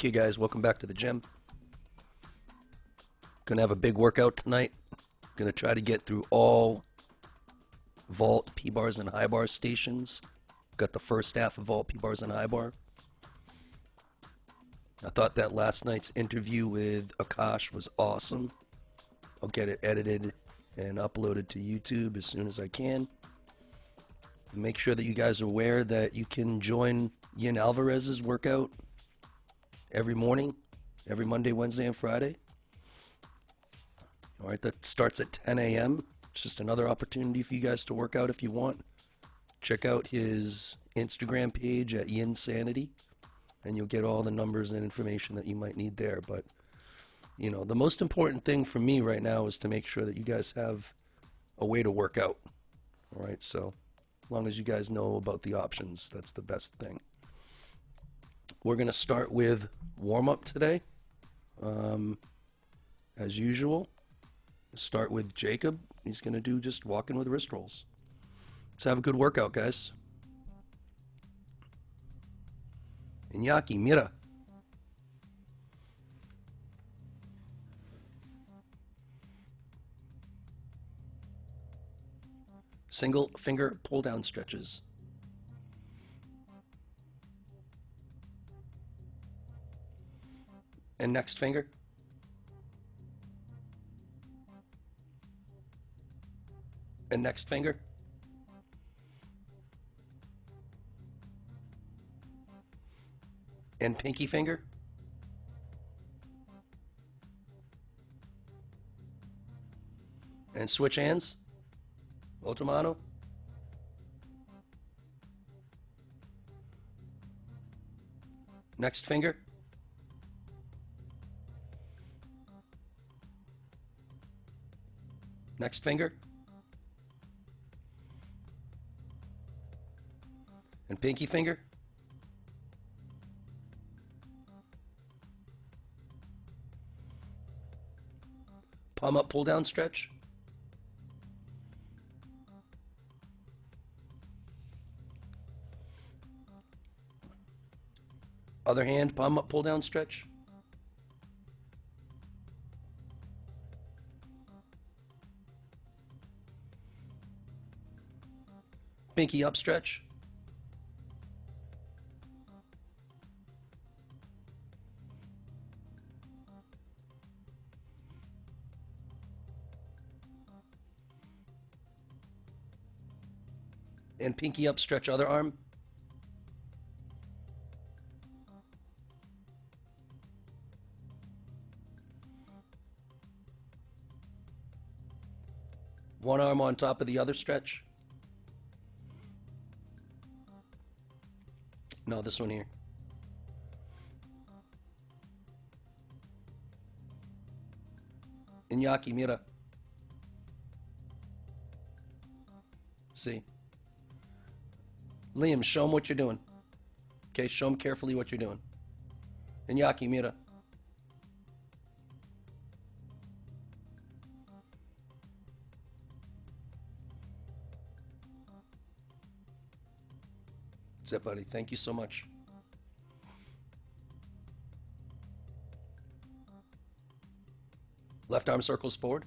Okay, guys, welcome back to the gym. Gonna have a big workout tonight. Gonna try to get through all vault, P bars, and high bar stations. Got the first half of vault, P bars, and high bar. I thought that last night's interview with Akash was awesome. I'll get it edited and uploaded to YouTube as soon as I can. Make sure that you guys are aware that you can join Yin Alvarez's workout every morning, every Monday, Wednesday, and Friday. All right, that starts at 10 a.m. It's just another opportunity for you guys to work out if you want. Check out his Instagram page at Yin Sanity, and you'll get all the numbers and information that you might need there. But, you know, the most important thing for me right now is to make sure that you guys have a way to work out. All right, so as long as you guys know about the options, that's the best thing. We're going to start with warm up today, um, as usual. Start with Jacob. He's going to do just walking with wrist rolls. Let's have a good workout, guys. Iñaki, mira. Single finger pull down stretches. And next finger. And next finger. And pinky finger. And switch hands. Otro mano. Next finger. Next finger. And pinky finger. Palm up, pull down, stretch. Other hand, palm up, pull down, stretch. Pinky up, stretch. And pinky up, stretch other arm. One arm on top of the other stretch. No, this one here. Iñaki, mira. See. Liam, show him what you're doing. Okay, show him carefully what you're doing. Iñaki, mira. That's it, buddy. Thank you so much. Left arm circles forward.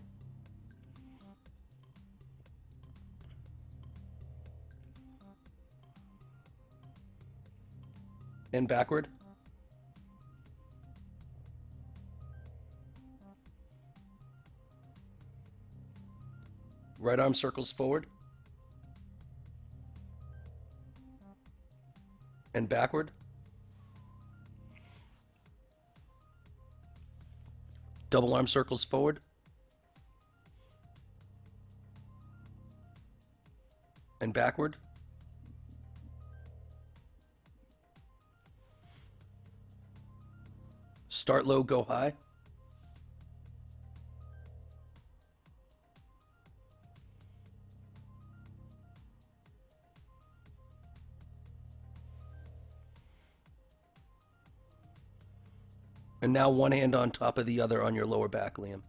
And backward. Right arm circles forward. And backward. Double arm circles forward. And backward. Start low, go high. And now one hand on top of the other on your lower back, Liam.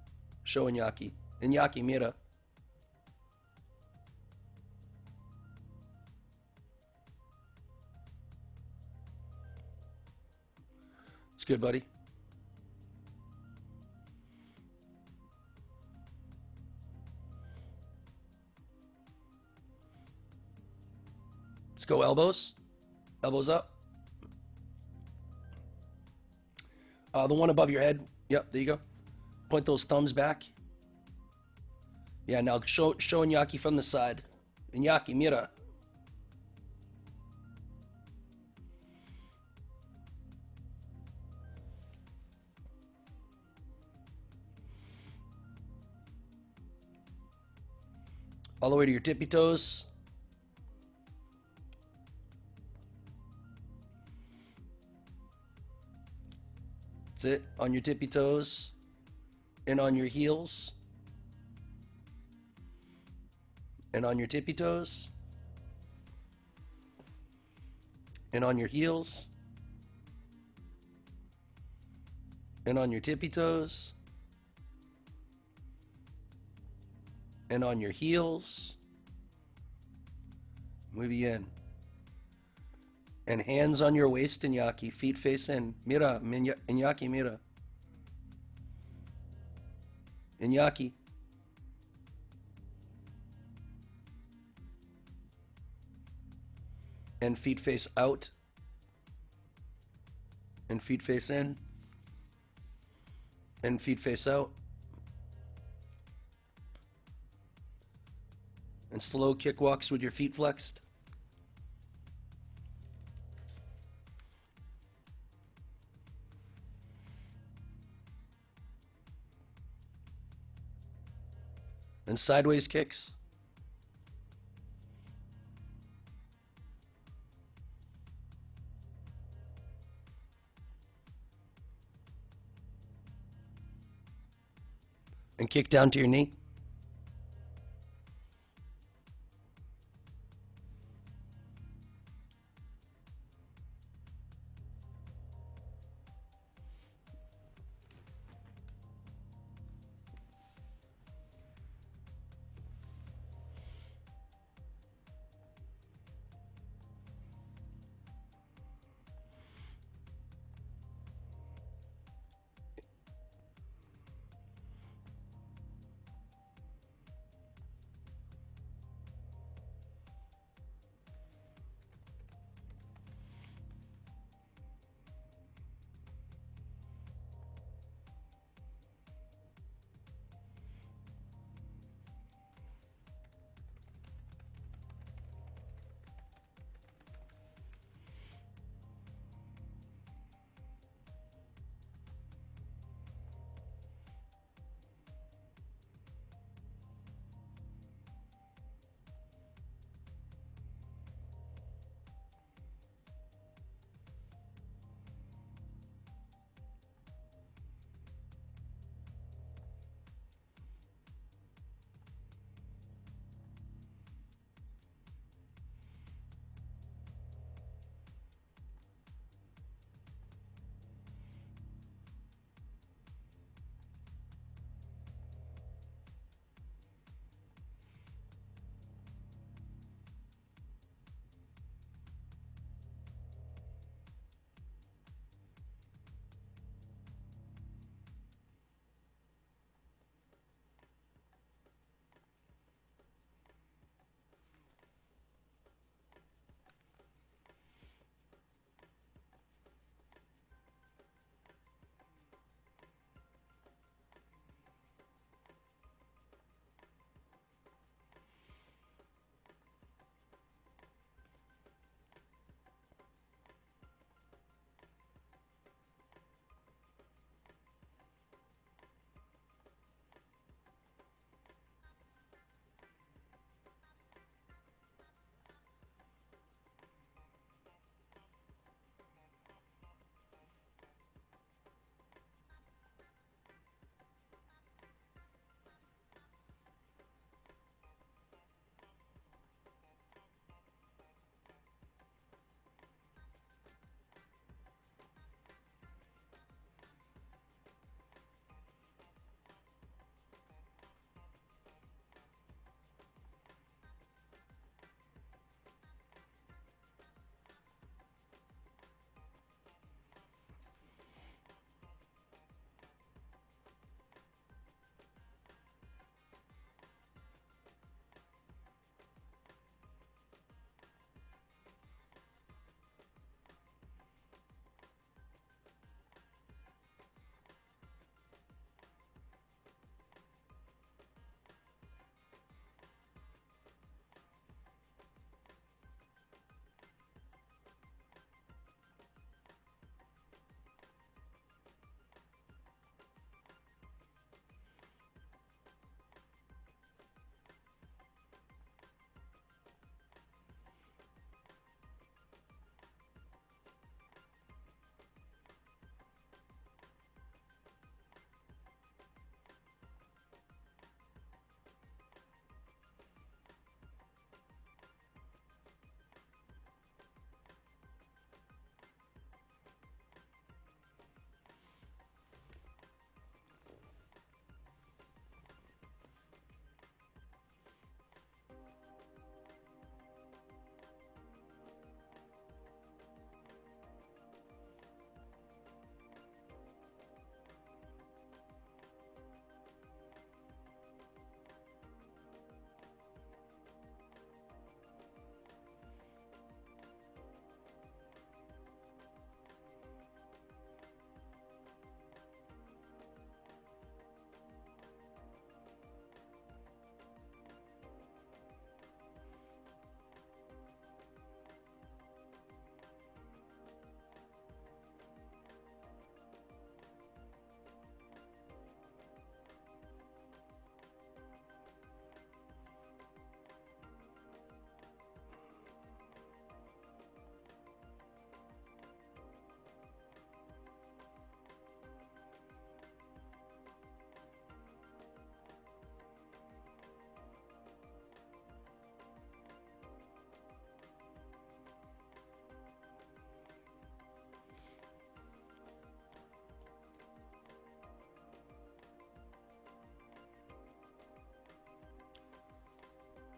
Show Iñaki. Iñaki, mira. It's good, buddy. Let's go elbows. Elbows up. Uh, the one above your head. Yep, there you go. Point those thumbs back. Yeah, now show, show Iñaki from the side. Iñaki, mira. All the way to your tippy toes. It. On your tippy toes. And on your heels. And on your tippy toes. And on your heels. And on your tippy toes. And on your heels. Muy bien. And hands on your waist, Iñaki. Feet face in. Mira, Iñaki, mira. Iñaki. And feet face out. And feet face in. And feet face out. And slow kick walks with your feet flexed. And sideways kicks. And kick down to your knee.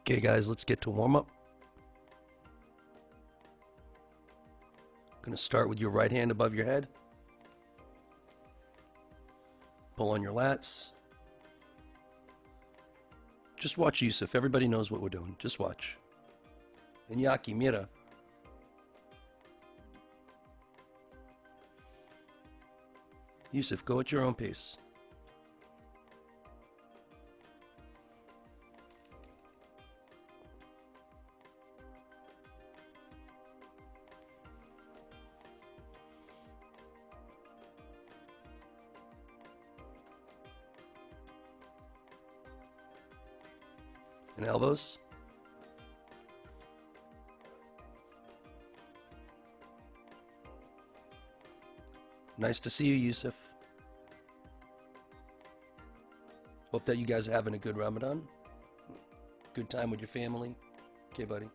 Okay, guys, let's get to warm up. Going to start with your right hand above your head. Pull on your lats. Just watch Yusuf. Everybody knows what we're doing. Just watch. Iñaki, mira. Yusuf, go at your own pace. And elbows. Nice to see you, Yusuf. Hope that you guys are having a good Ramadan. Good time with your family. Okay, buddy.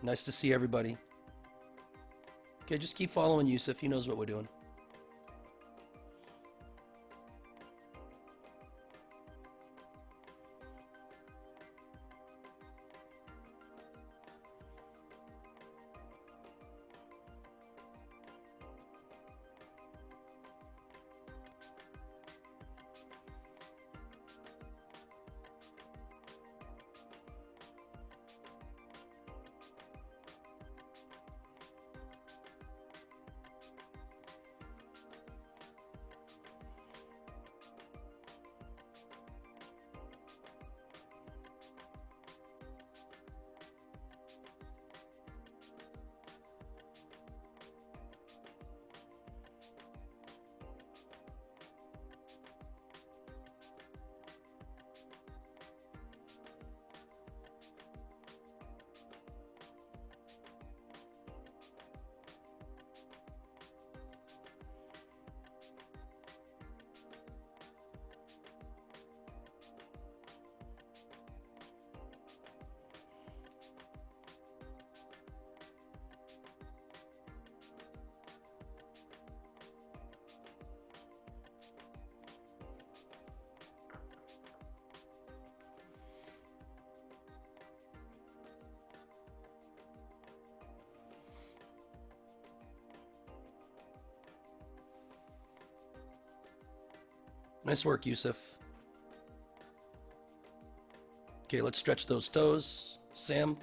Nice to see everybody. Okay, just keep following Yusuf. He knows what we're doing. Nice work, Yusuf. Okay, let's stretch those toes. Sam.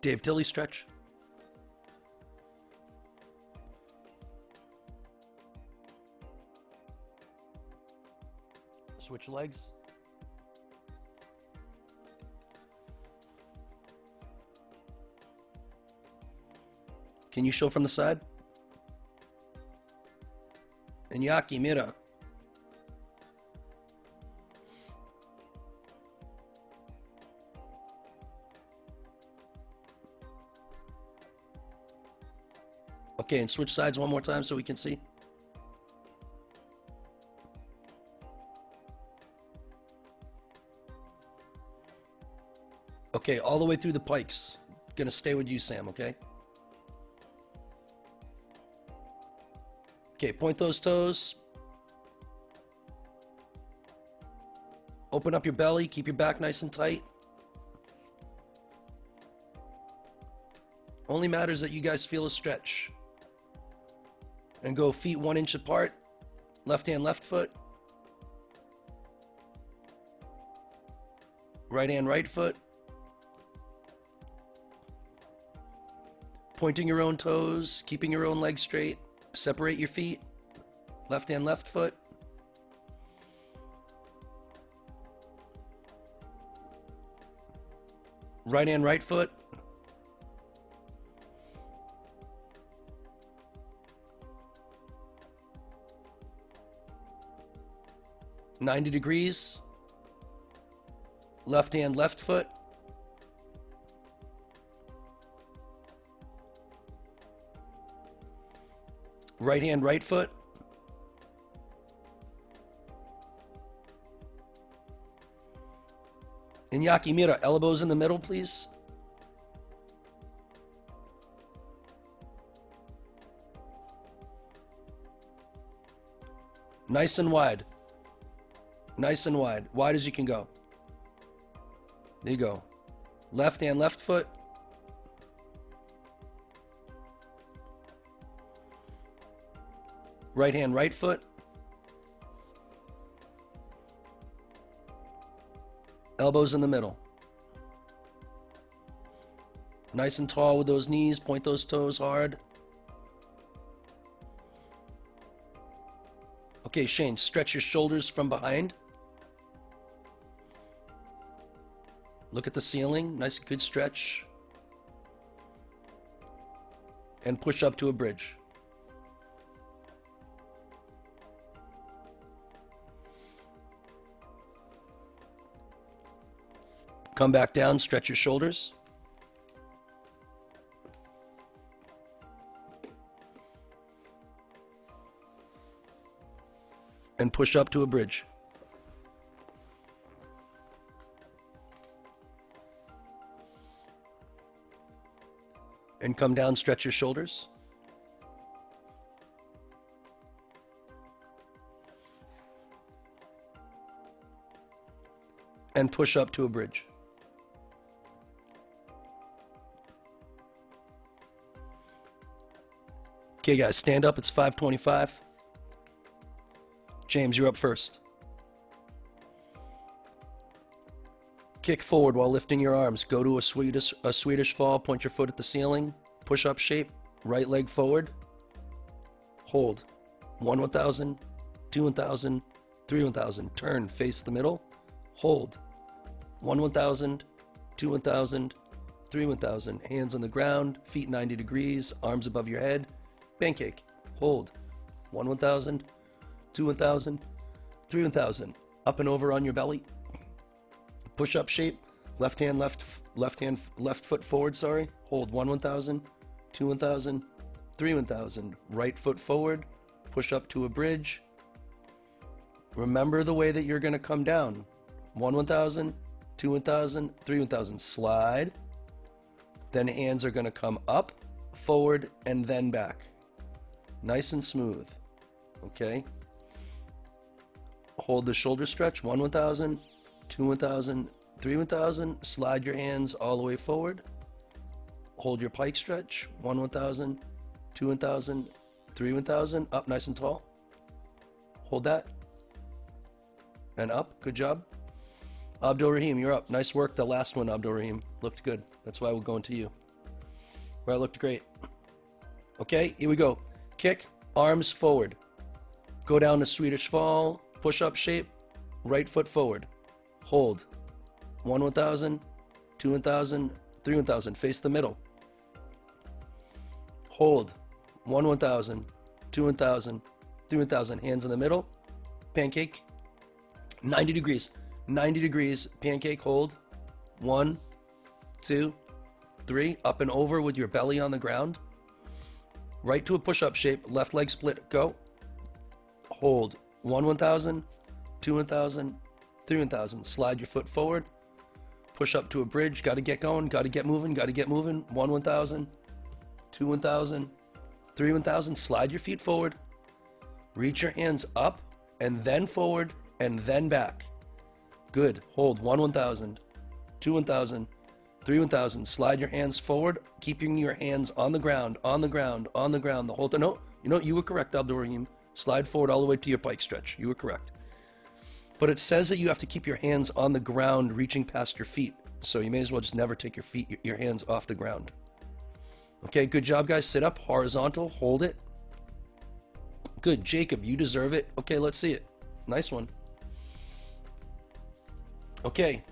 Dave Tilley stretch. Switch legs. Can you show from the side? Iñaki, mira. Okay, and switch sides one more time so we can see. Okay, all the way through the pikes. Gonna stay with you, Sam, okay? Okay, point those toes. Open up your belly, keep your back nice and tight. Only matters that you guys feel a stretch. And go feet one inch apart. Left hand, left foot. Right hand, right foot. Pointing your own toes, keeping your own legs straight. Separate your feet. Left hand, left foot. Right hand, right foot. Ninety degrees. Left hand, left foot. Right hand, right foot. Iñaki Mira, elbows in the middle, please. Nice and wide. Nice and wide. Wide as you can go. There you go. Left hand, left foot. Right hand, right foot. Elbows in the middle. Nice and tall with those knees. Point those toes hard. Okay, Shane, stretch your shoulders from behind. Look at the ceiling. Nice, good stretch. And push up to a bridge. Come back down, stretch your shoulders. And push up to a bridge. And come down, stretch your shoulders. And push up to a bridge. Okay, guys, stand up. It's 525. James, you're up first. Kick forward while lifting your arms. Go to a Swedish, a Swedish fall. Point your foot at the ceiling. Push up shape. Right leg forward. Hold. One 1000, two 1000, three 1000. Turn, face the middle. Hold. One 1000, two 1000, three 1000. Hands on the ground, feet 90 degrees, arms above your head. Pancake. Hold. One 1000, two 1000, three 1000. Up and over on your belly. Push up shape. Left hand, left, left hand, left foot forward, sorry. Hold one 1000, two 1000, three 1000. Right foot forward. Push up to a bridge. Remember the way that you're going to come down. One 1000, two 1000, three 1000. Slide. Then hands are going to come up, forward, and then back nice and smooth. Okay? Hold the shoulder stretch, one 1000, two 1000, three 1000. Slide your hands all the way forward. Hold your pike stretch, one 1000, two 1000, three 1000. Up nice and tall. Hold that. And up. Good job. Abdul Rahim, you're up. Nice work. The last one, Abdul Rahim. Looked good. That's why we're going to you. Well, looked great. Okay, here we go. Kick, arms forward. Go down to Swedish fall, push up shape, right foot forward. Hold. One 1000, two 1000, three 1000. Face the middle. Hold. One 1000, two 1000, three 1000. Hands in the middle. Pancake. 90 degrees. 90 degrees. Pancake hold. One, two, three. Up and over with your belly on the ground. Right to a push-up shape, left leg split, go. Hold, one 1000, two 1000, three 1000. Slide your foot forward, push up to a bridge, gotta get going, gotta get moving, gotta get moving. One 1000, two 1000, three 1000. Slide your feet forward, reach your hands up, and then forward, and then back. Good, hold, one 1000, two 1000, Three 1000. Slide your hands forward, keeping your hands on the ground, on the ground, on the ground the whole time. No, you know, you were correct, Abdul Rahim. Slide forward all the way to your pike stretch. You were correct. But it says that you have to keep your hands on the ground, reaching past your feet. So you may as well just never take your feet, your hands off the ground. Okay, good job, guys. Sit up, horizontal, hold it. Good, Jacob, you deserve it. Okay, let's see it. Nice one. Okay,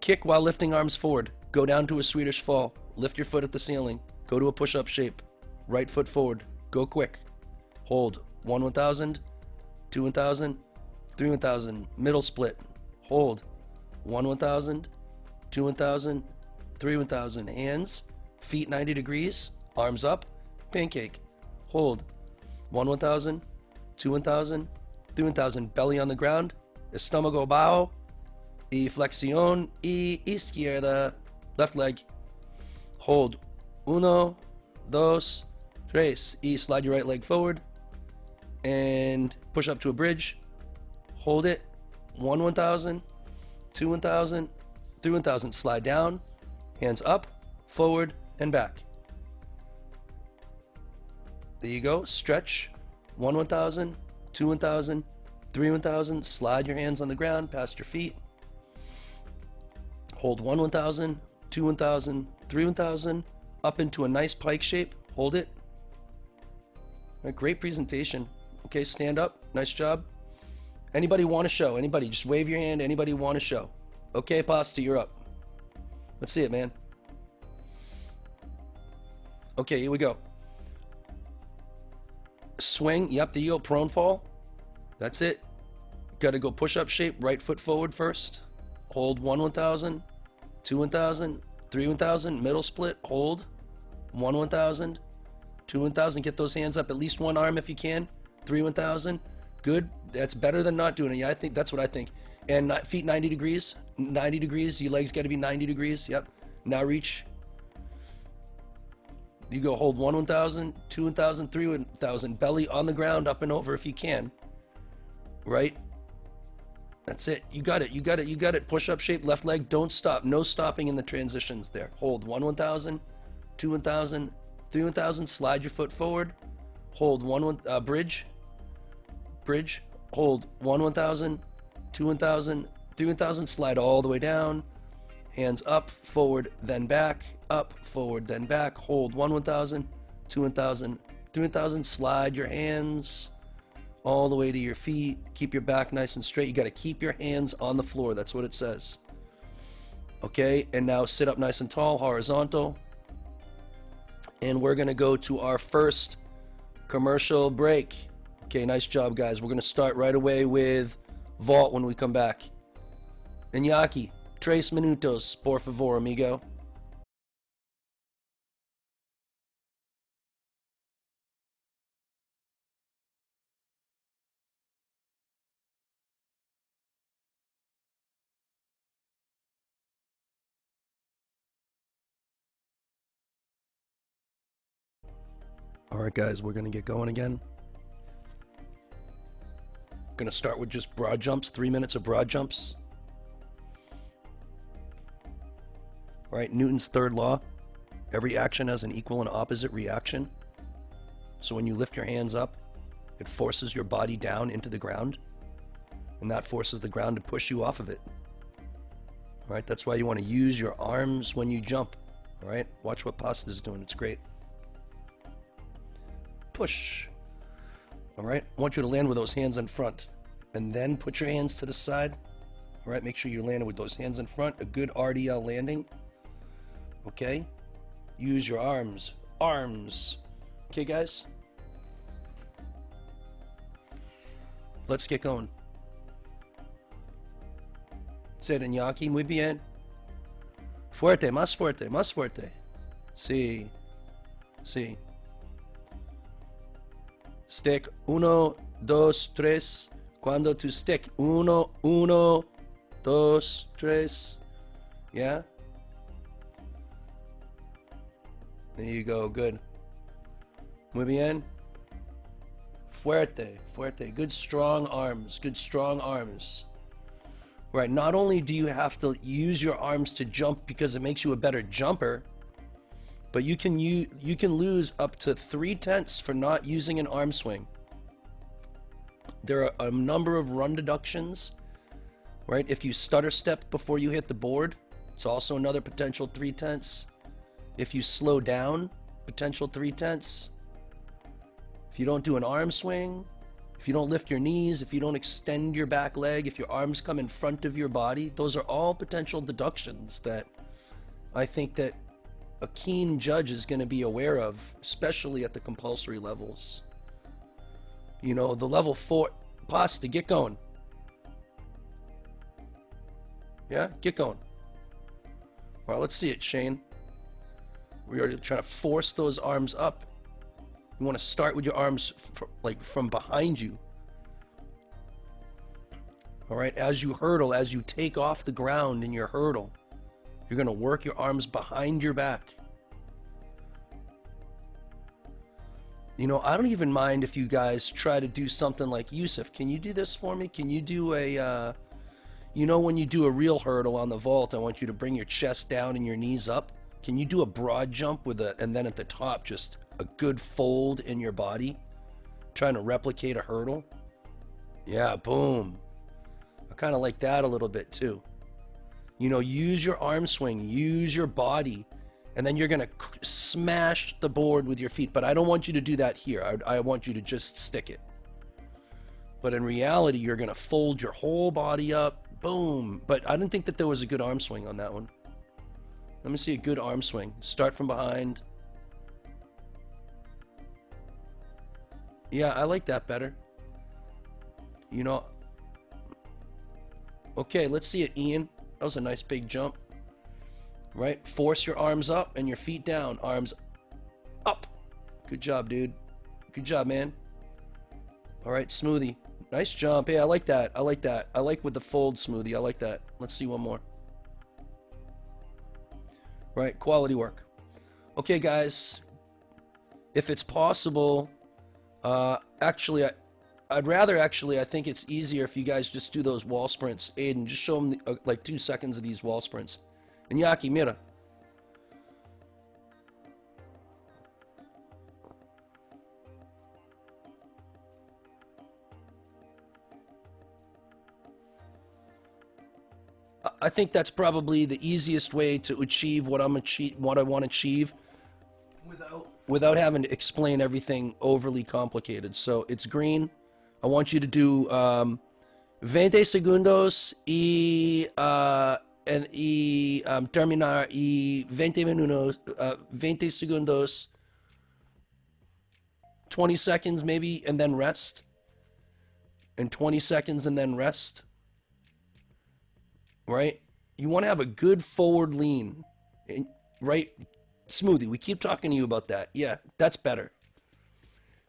Kick while lifting arms forward. Go down to a Swedish fall. Lift your foot at the ceiling. Go to a push up shape. Right foot forward. Go quick. Hold. One 1000, two 1000, three 1000. Middle split. Hold. One 1000, two 1000, three 1000. Hands, feet 90 degrees, arms up, pancake. Hold. One 1000, two 1000, three 1000. Belly on the ground. Estomago bow. Y flexión y izquierda. Left leg. Hold. Uno, dos, tres. Y slide your right leg forward. And push up to a bridge. Hold it. One 1000, two 1000, three 1000. Slide down. Hands up, forward, and back. There you go. Stretch. One 1000, two 1000, three 1000. Slide your hands on the ground past your feet. Hold one 1000, two 1000, three 1000. Up into a nice pike shape. Hold it. A great presentation. Okay, stand up. Nice job. Anybody want to show? Anybody? Just wave your hand. Anybody want to show? Okay, Pasta, you're up. Let's see it, man. Okay, here we go. Swing. Yep, the go. Prone fall. That's it. Got to go push up shape. Right foot forward first. Hold one 1000, two 1000, three 1000. Middle split. Hold one 1000, two 1000. Get those hands up. At least one arm if you can. Three 1000. Good. That's better than not doing it. Yeah, I think that's what I think. And feet 90 degrees. 90 degrees. Your legs got to be 90 degrees. Yep. Now reach. You go hold one 1000, two 1000, three 1000. Belly on the ground, up and over if you can. Right? That's it. You got it. You got it. You got it. Push up shape, left leg. Don't stop. No stopping in the transitions there. Hold one 1000, two 1000, three 1000. Slide your foot forward. Hold one, one uh, bridge. Bridge. Hold one 1000, two 1000, three 1000. Slide all the way down. Hands up, forward, then back. Up, forward, then back. Hold one 1000, two 1000, three 1000. Slide your hands all the way to your feet. Keep your back nice and straight. You got to keep your hands on the floor. That's what it says. Okay, and now sit up nice and tall, horizontal. And we're going to go to our first commercial break. Okay, nice job, guys. We're going to start right away with vault when we come back. Iñaki, tres minutos, por favor, amigo. All right, guys, we're to get going again. To start with just broad jumps, three minutes of broad jumps. All right, Newton's third law every action has an equal and opposite reaction. So when you lift your hands up, it forces your body down into the ground, and that forces the ground to push you off of it. All right, that's why you want to use your arms when you jump. All right, watch what pasta is doing, it's great push. All right, I want you to land with those hands in front and then put your hands to the side. All right, make sure you're landing with those hands in front, a good RDL landing. Okay, use your arms, arms. Okay, guys, let's get going. Ser Iñaki, muy bien. Fuerte, más fuerte, más fuerte. Sí, sí. Stick uno, dos, tres. Cuando tu stick uno, uno, dos, tres. Yeah? There you go. Good. Muy bien. Fuerte, fuerte. Good strong arms. Good strong arms. Right. Not only do you have to use your arms to jump because it makes you a better jumper, but you can you you can lose up to three tenths for not using an arm swing. There are a number of run deductions, right? If you stutter step before you hit the board, it's also another potential three tenths. If you slow down, potential three tenths. If you don't do an arm swing, if you don't lift your knees, if you don't extend your back leg, if your arms come in front of your body, those are all potential deductions that I think that a keen judge is going to be aware of, especially at the compulsory levels. You know, the level four, pasta, get going. Yeah, get going. Well, let's see it, Shane. We are trying to force those arms up. You want to start with your arms like from behind you. All right, as you hurdle, as you take off the ground in your hurdle, you're going to work your arms behind your back. You know, I don't even mind if you guys try to do something like Yusuf. Can you do this for me? Can you do a, uh, you know, when you do a real hurdle on the vault, I want you to bring your chest down and your knees up. Can you do a broad jump with a, and then at the top, just a good fold in your body? Trying to replicate a hurdle? Yeah, boom. I kind of like that a little bit too. You know, use your arm swing, use your body and then you're going to smash the board with your feet. But I don't want you to do that here. I, I want you to just stick it. But in reality, you're going to fold your whole body up. Boom. But I didn't think that there was a good arm swing on that one. Let me see a good arm swing. Start from behind. Yeah, I like that better. You know. Okay, let's see it, Ian. That was a nice big jump right? Force your arms up and your feet down. Arms up. Good job, dude. Good job, man. All right, smoothie. Nice jump. Yeah, I like that. I like that. I like with the fold smoothie. I like that. Let's see one more. Right, quality work. Okay, guys. If it's possible, uh, actually, I, I'd rather actually, I think it's easier if you guys just do those wall sprints. Aiden, just show them the, uh, like two seconds of these wall sprints. Iñaki, mira. I think that's probably the easiest way to achieve what I'm achieve what I want to achieve without without having to explain everything overly complicated. So it's green. I want you to do um, 20 segundos y uh, y um, terminar y 20 minutos, uh, 20 segundos, 20 seconds maybe, and then rest. And 20 seconds and then rest. Right? You want to have a good forward lean. Right? Smoothie. We keep talking to you about that. Yeah, that's better.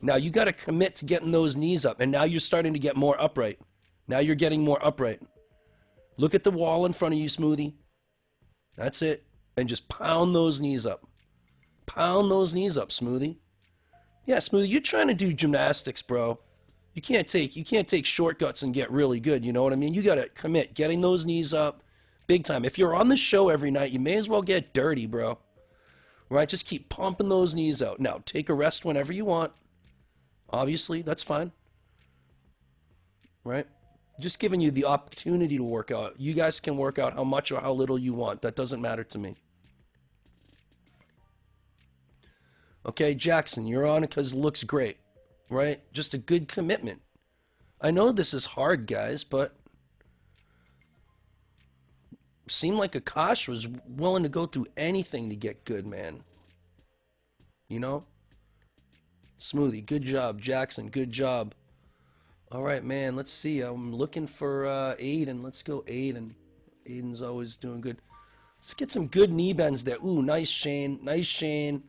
Now you got to commit to getting those knees up. And now you're starting to get more upright. Now you're getting more upright. Look at the wall in front of you, Smoothie. That's it. And just pound those knees up. Pound those knees up, Smoothie. Yeah, Smoothie, you're trying to do gymnastics, bro. You can't take you can't take shortcuts and get really good, you know what I mean? You got to commit getting those knees up big time. If you're on the show every night, you may as well get dirty, bro. Right? Just keep pumping those knees out. Now, take a rest whenever you want. Obviously, that's fine. Right? just giving you the opportunity to work out. You guys can work out how much or how little you want. That doesn't matter to me. Okay, Jackson, you're on because looks great, right? Just a good commitment. I know this is hard, guys, but seemed like Akash was willing to go through anything to get good, man. You know? Smoothie, good job. Jackson, good job. All right, man. Let's see. I'm looking for uh, Aiden. Let's go, Aiden. Aiden's always doing good. Let's get some good knee bends there. Ooh, nice Shane. Nice Shane.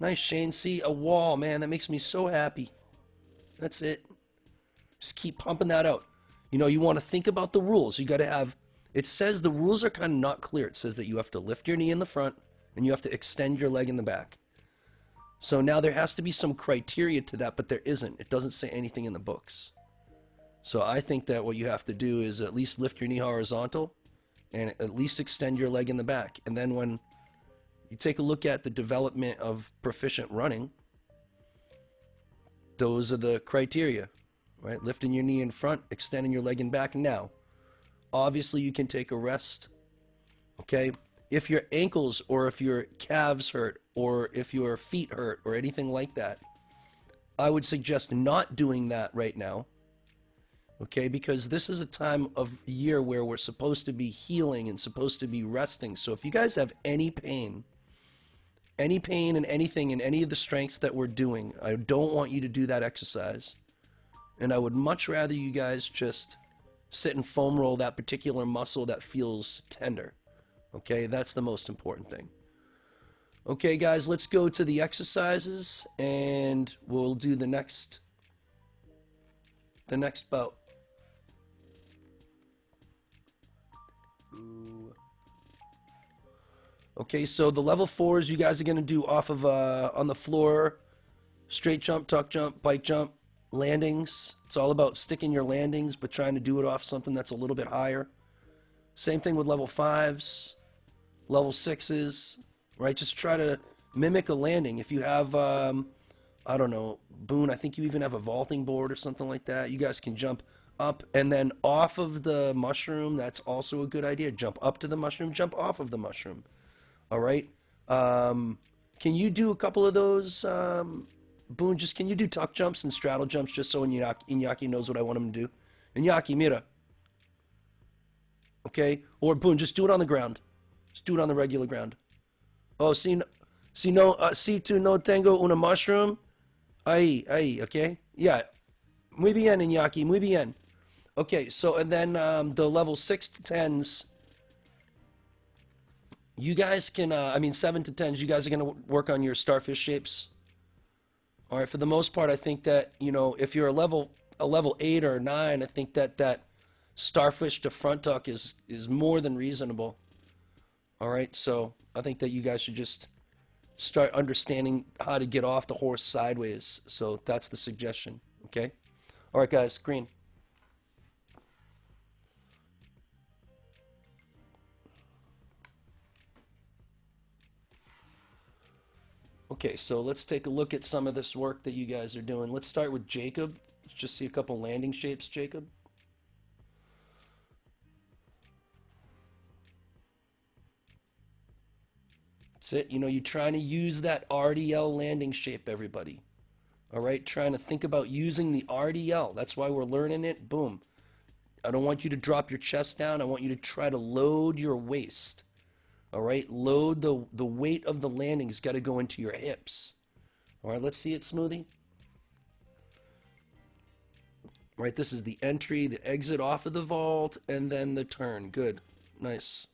Nice Shane. See, a wall, man. That makes me so happy. That's it. Just keep pumping that out. You know, you want to think about the rules. You got to have. It says the rules are kind of not clear. It says that you have to lift your knee in the front and you have to extend your leg in the back. So now there has to be some criteria to that, but there isn't. It doesn't say anything in the books. So I think that what you have to do is at least lift your knee horizontal and at least extend your leg in the back. And then when you take a look at the development of proficient running, those are the criteria, right? Lifting your knee in front, extending your leg in back. Now, obviously you can take a rest, okay? If your ankles or if your calves hurt or if your feet hurt or anything like that, I would suggest not doing that right now okay? Because this is a time of year where we're supposed to be healing and supposed to be resting. So if you guys have any pain, any pain and anything in any of the strengths that we're doing, I don't want you to do that exercise. And I would much rather you guys just sit and foam roll that particular muscle that feels tender. Okay, that's the most important thing. Okay, guys, let's go to the exercises and we'll do the next the next bout. Okay, so the level fours you guys are gonna do off of uh, on the floor, straight jump, tuck jump, bike jump, landings. It's all about sticking your landings, but trying to do it off something that's a little bit higher. Same thing with level fives level sixes, right? Just try to mimic a landing. If you have, um, I don't know, Boone, I think you even have a vaulting board or something like that. You guys can jump up and then off of the mushroom. That's also a good idea. Jump up to the mushroom, jump off of the mushroom. All right. Um, can you do a couple of those, um, Boone? Just can you do tuck jumps and straddle jumps just so Iñaki, Iñaki knows what I want him to do? Iñaki, mira. Okay? Or Boone, just do it on the ground. Just do it on the regular ground. Oh, no, si, no, uh, si tu no tengo una mushroom. Ahí, ahí, okay? Yeah. Muy bien, Iñaki, muy bien. Okay, so, and then um, the level 6 to 10s you guys can uh, i mean 7 to 10s you guys are going to work on your starfish shapes all right for the most part i think that you know if you're a level a level 8 or 9 i think that that starfish to front tuck is is more than reasonable all right so i think that you guys should just start understanding how to get off the horse sideways so that's the suggestion okay all right guys green Okay, so let's take a look at some of this work that you guys are doing. Let's start with Jacob. Let's just see a couple landing shapes, Jacob. That's it. You know, you're trying to use that RDL landing shape, everybody. All right, trying to think about using the RDL. That's why we're learning it. Boom. I don't want you to drop your chest down. I want you to try to load your waist. All right, load the, the weight of the landing's got to go into your hips. All right, let's see it, Smoothie. Right, this is the entry, the exit off of the vault, and then the turn. Good. Nice.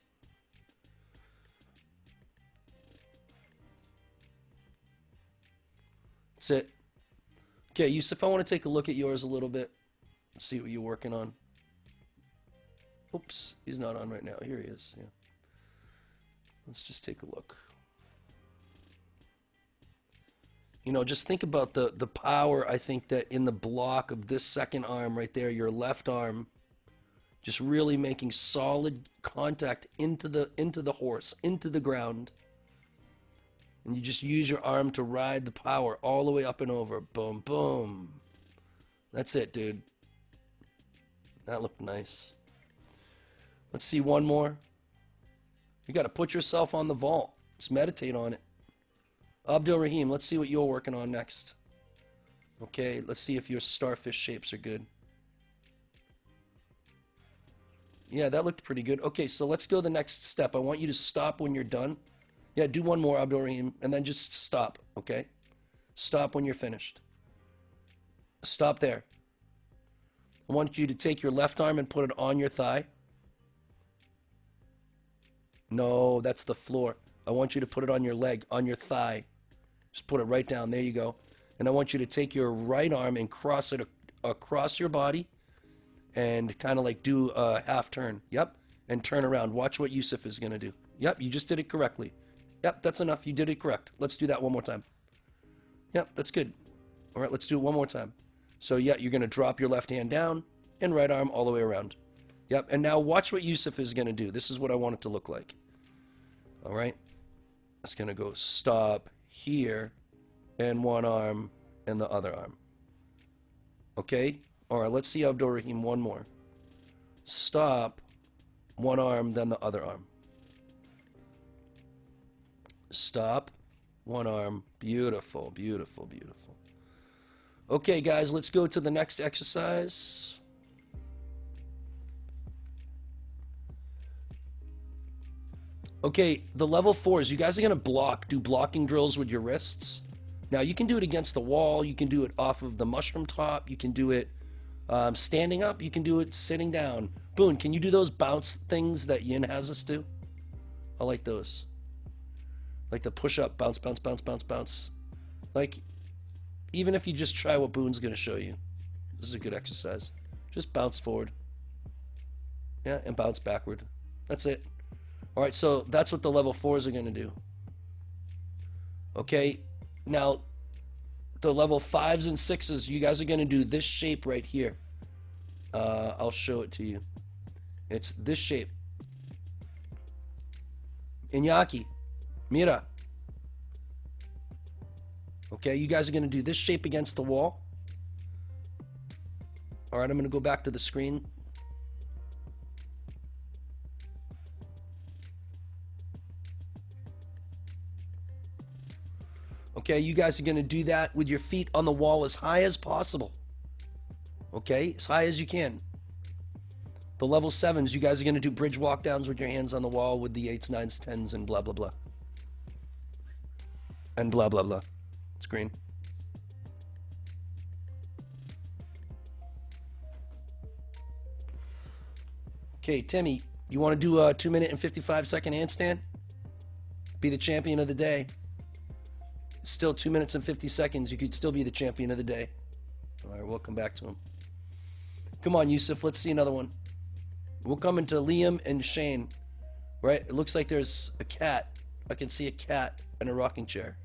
That's it. Okay, Yusuf, I want to take a look at yours a little bit. See what you're working on. Oops, he's not on right now. Here he is. Yeah. Let's just take a look. You know, just think about the, the power, I think, that in the block of this second arm right there, your left arm, just really making solid contact into the into the horse, into the ground. And you just use your arm to ride the power all the way up and over. Boom, boom. That's it, dude. That looked nice. Let's see one more. You got to put yourself on the vault. Just meditate on it. Abdul Rahim, let's see what you're working on next. Okay, let's see if your starfish shapes are good. Yeah, that looked pretty good. Okay, so let's go the next step. I want you to stop when you're done. Yeah, do one more, Abdul Rahim, and then just stop, okay? Stop when you're finished. Stop there. I want you to take your left arm and put it on your thigh. No, that's the floor. I want you to put it on your leg, on your thigh. Just put it right down. There you go. And I want you to take your right arm and cross it across your body and kind of like do a half turn. Yep. And turn around. Watch what Yusuf is going to do. Yep, you just did it correctly. Yep, that's enough. You did it correct. Let's do that one more time. Yep, that's good. All right, let's do it one more time. So, yeah, you're going to drop your left hand down and right arm all the way around. Yep, and now watch what Yusuf is going to do. This is what I want it to look like. All right, it's going to go stop here and one arm and the other arm. Okay? All right, let's see Abdul Rahim one more. Stop, one arm, then the other arm. Stop, one arm. Beautiful, beautiful, beautiful. Okay, guys, let's go to the next exercise. Okay, the level fours, you guys are going to block, do blocking drills with your wrists. Now, you can do it against the wall. You can do it off of the mushroom top. You can do it um, standing up. You can do it sitting down. Boone, can you do those bounce things that Yin has us do? I like those. Like the push up, bounce, bounce, bounce, bounce, bounce. Like, even if you just try what Boone's going to show you, this is a good exercise. Just bounce forward. Yeah, and bounce backward. That's it. All right, so that's what the level fours are going to do. Okay, now the level fives and sixes, you guys are going to do this shape right here. Uh, I'll show it to you. It's this shape. Iñaki, mira. Okay, you guys are going to do this shape against the wall. All right, I'm going to go back to the screen. Okay, you guys are going to do that with your feet on the wall as high as possible. Okay, as high as you can. The level sevens, you guys are going to do bridge walk downs with your hands on the wall with the eights, nines, tens, and blah, blah, blah. And blah, blah, blah. It's green. Okay, Timmy, you want to do a two minute and 55 second handstand? Be the champion of the day. Still two minutes and 50 seconds. You could still be the champion of the day. All right, we'll come back to him. Come on, Yusuf. Let's see another one. We'll come into Liam and Shane. Right? It looks like there's a cat. I can see a cat in a rocking chair.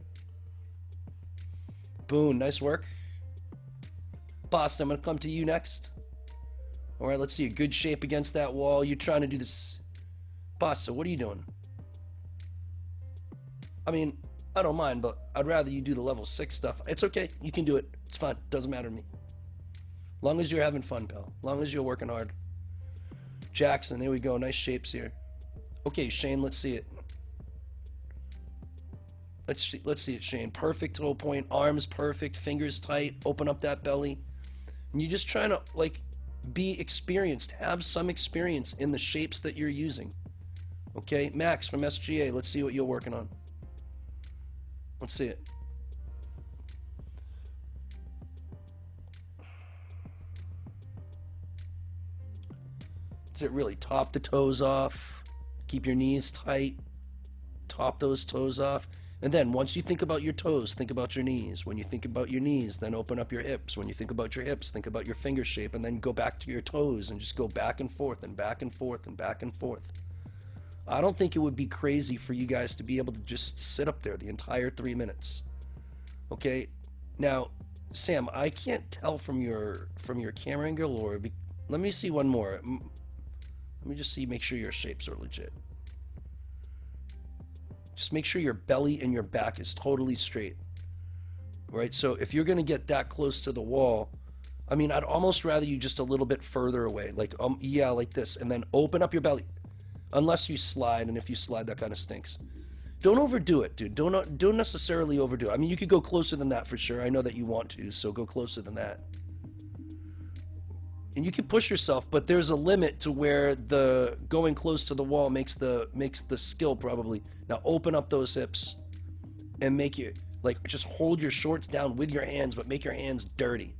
Boone, nice work. Boston, I'm going to come to you next. All right, let's see a good shape against that wall. You're trying to do this. Boston, what are you doing? I mean, I don't mind, but I'd rather you do the level 6 stuff. It's okay. You can do it. It's fine. Doesn't matter to me. Long as you're having fun, pal. Long as you're working hard. Jackson, there we go. Nice shapes here. Okay, Shane, let's see it. Let's see, let's see it, Shane. Perfect toe point, arms perfect, fingers tight, open up that belly. And you're just trying to like be experienced, have some experience in the shapes that you're using. Okay, Max from SGA, let's see what you're working on. Let's see it. Does it really top the toes off? Keep your knees tight. Top those toes off. And then once you think about your toes, think about your knees. When you think about your knees, then open up your hips. When you think about your hips, think about your finger shape and then go back to your toes and just go back and forth and back and forth and back and forth. I don't think it would be crazy for you guys to be able to just sit up there the entire three minutes. Okay, now, Sam, I can't tell from your from your camera angle, or be, let me see one more. Let me just see, make sure your shapes are legit. Just make sure your belly and your back is totally straight. Right, so if you're gonna get that close to the wall, I mean, I'd almost rather you just a little bit further away, like um, yeah, like this, and then open up your belly unless you slide, and if you slide, that kind of stinks. Don't overdo it, dude. Don't don't necessarily overdo it. I mean, you could go closer than that for sure. I know that you want to, so go closer than that. And you can push yourself, but there's a limit to where the going close to the wall makes the makes the skill probably. Now open up those hips and make you like just hold your shorts down with your hands, but make your hands dirty.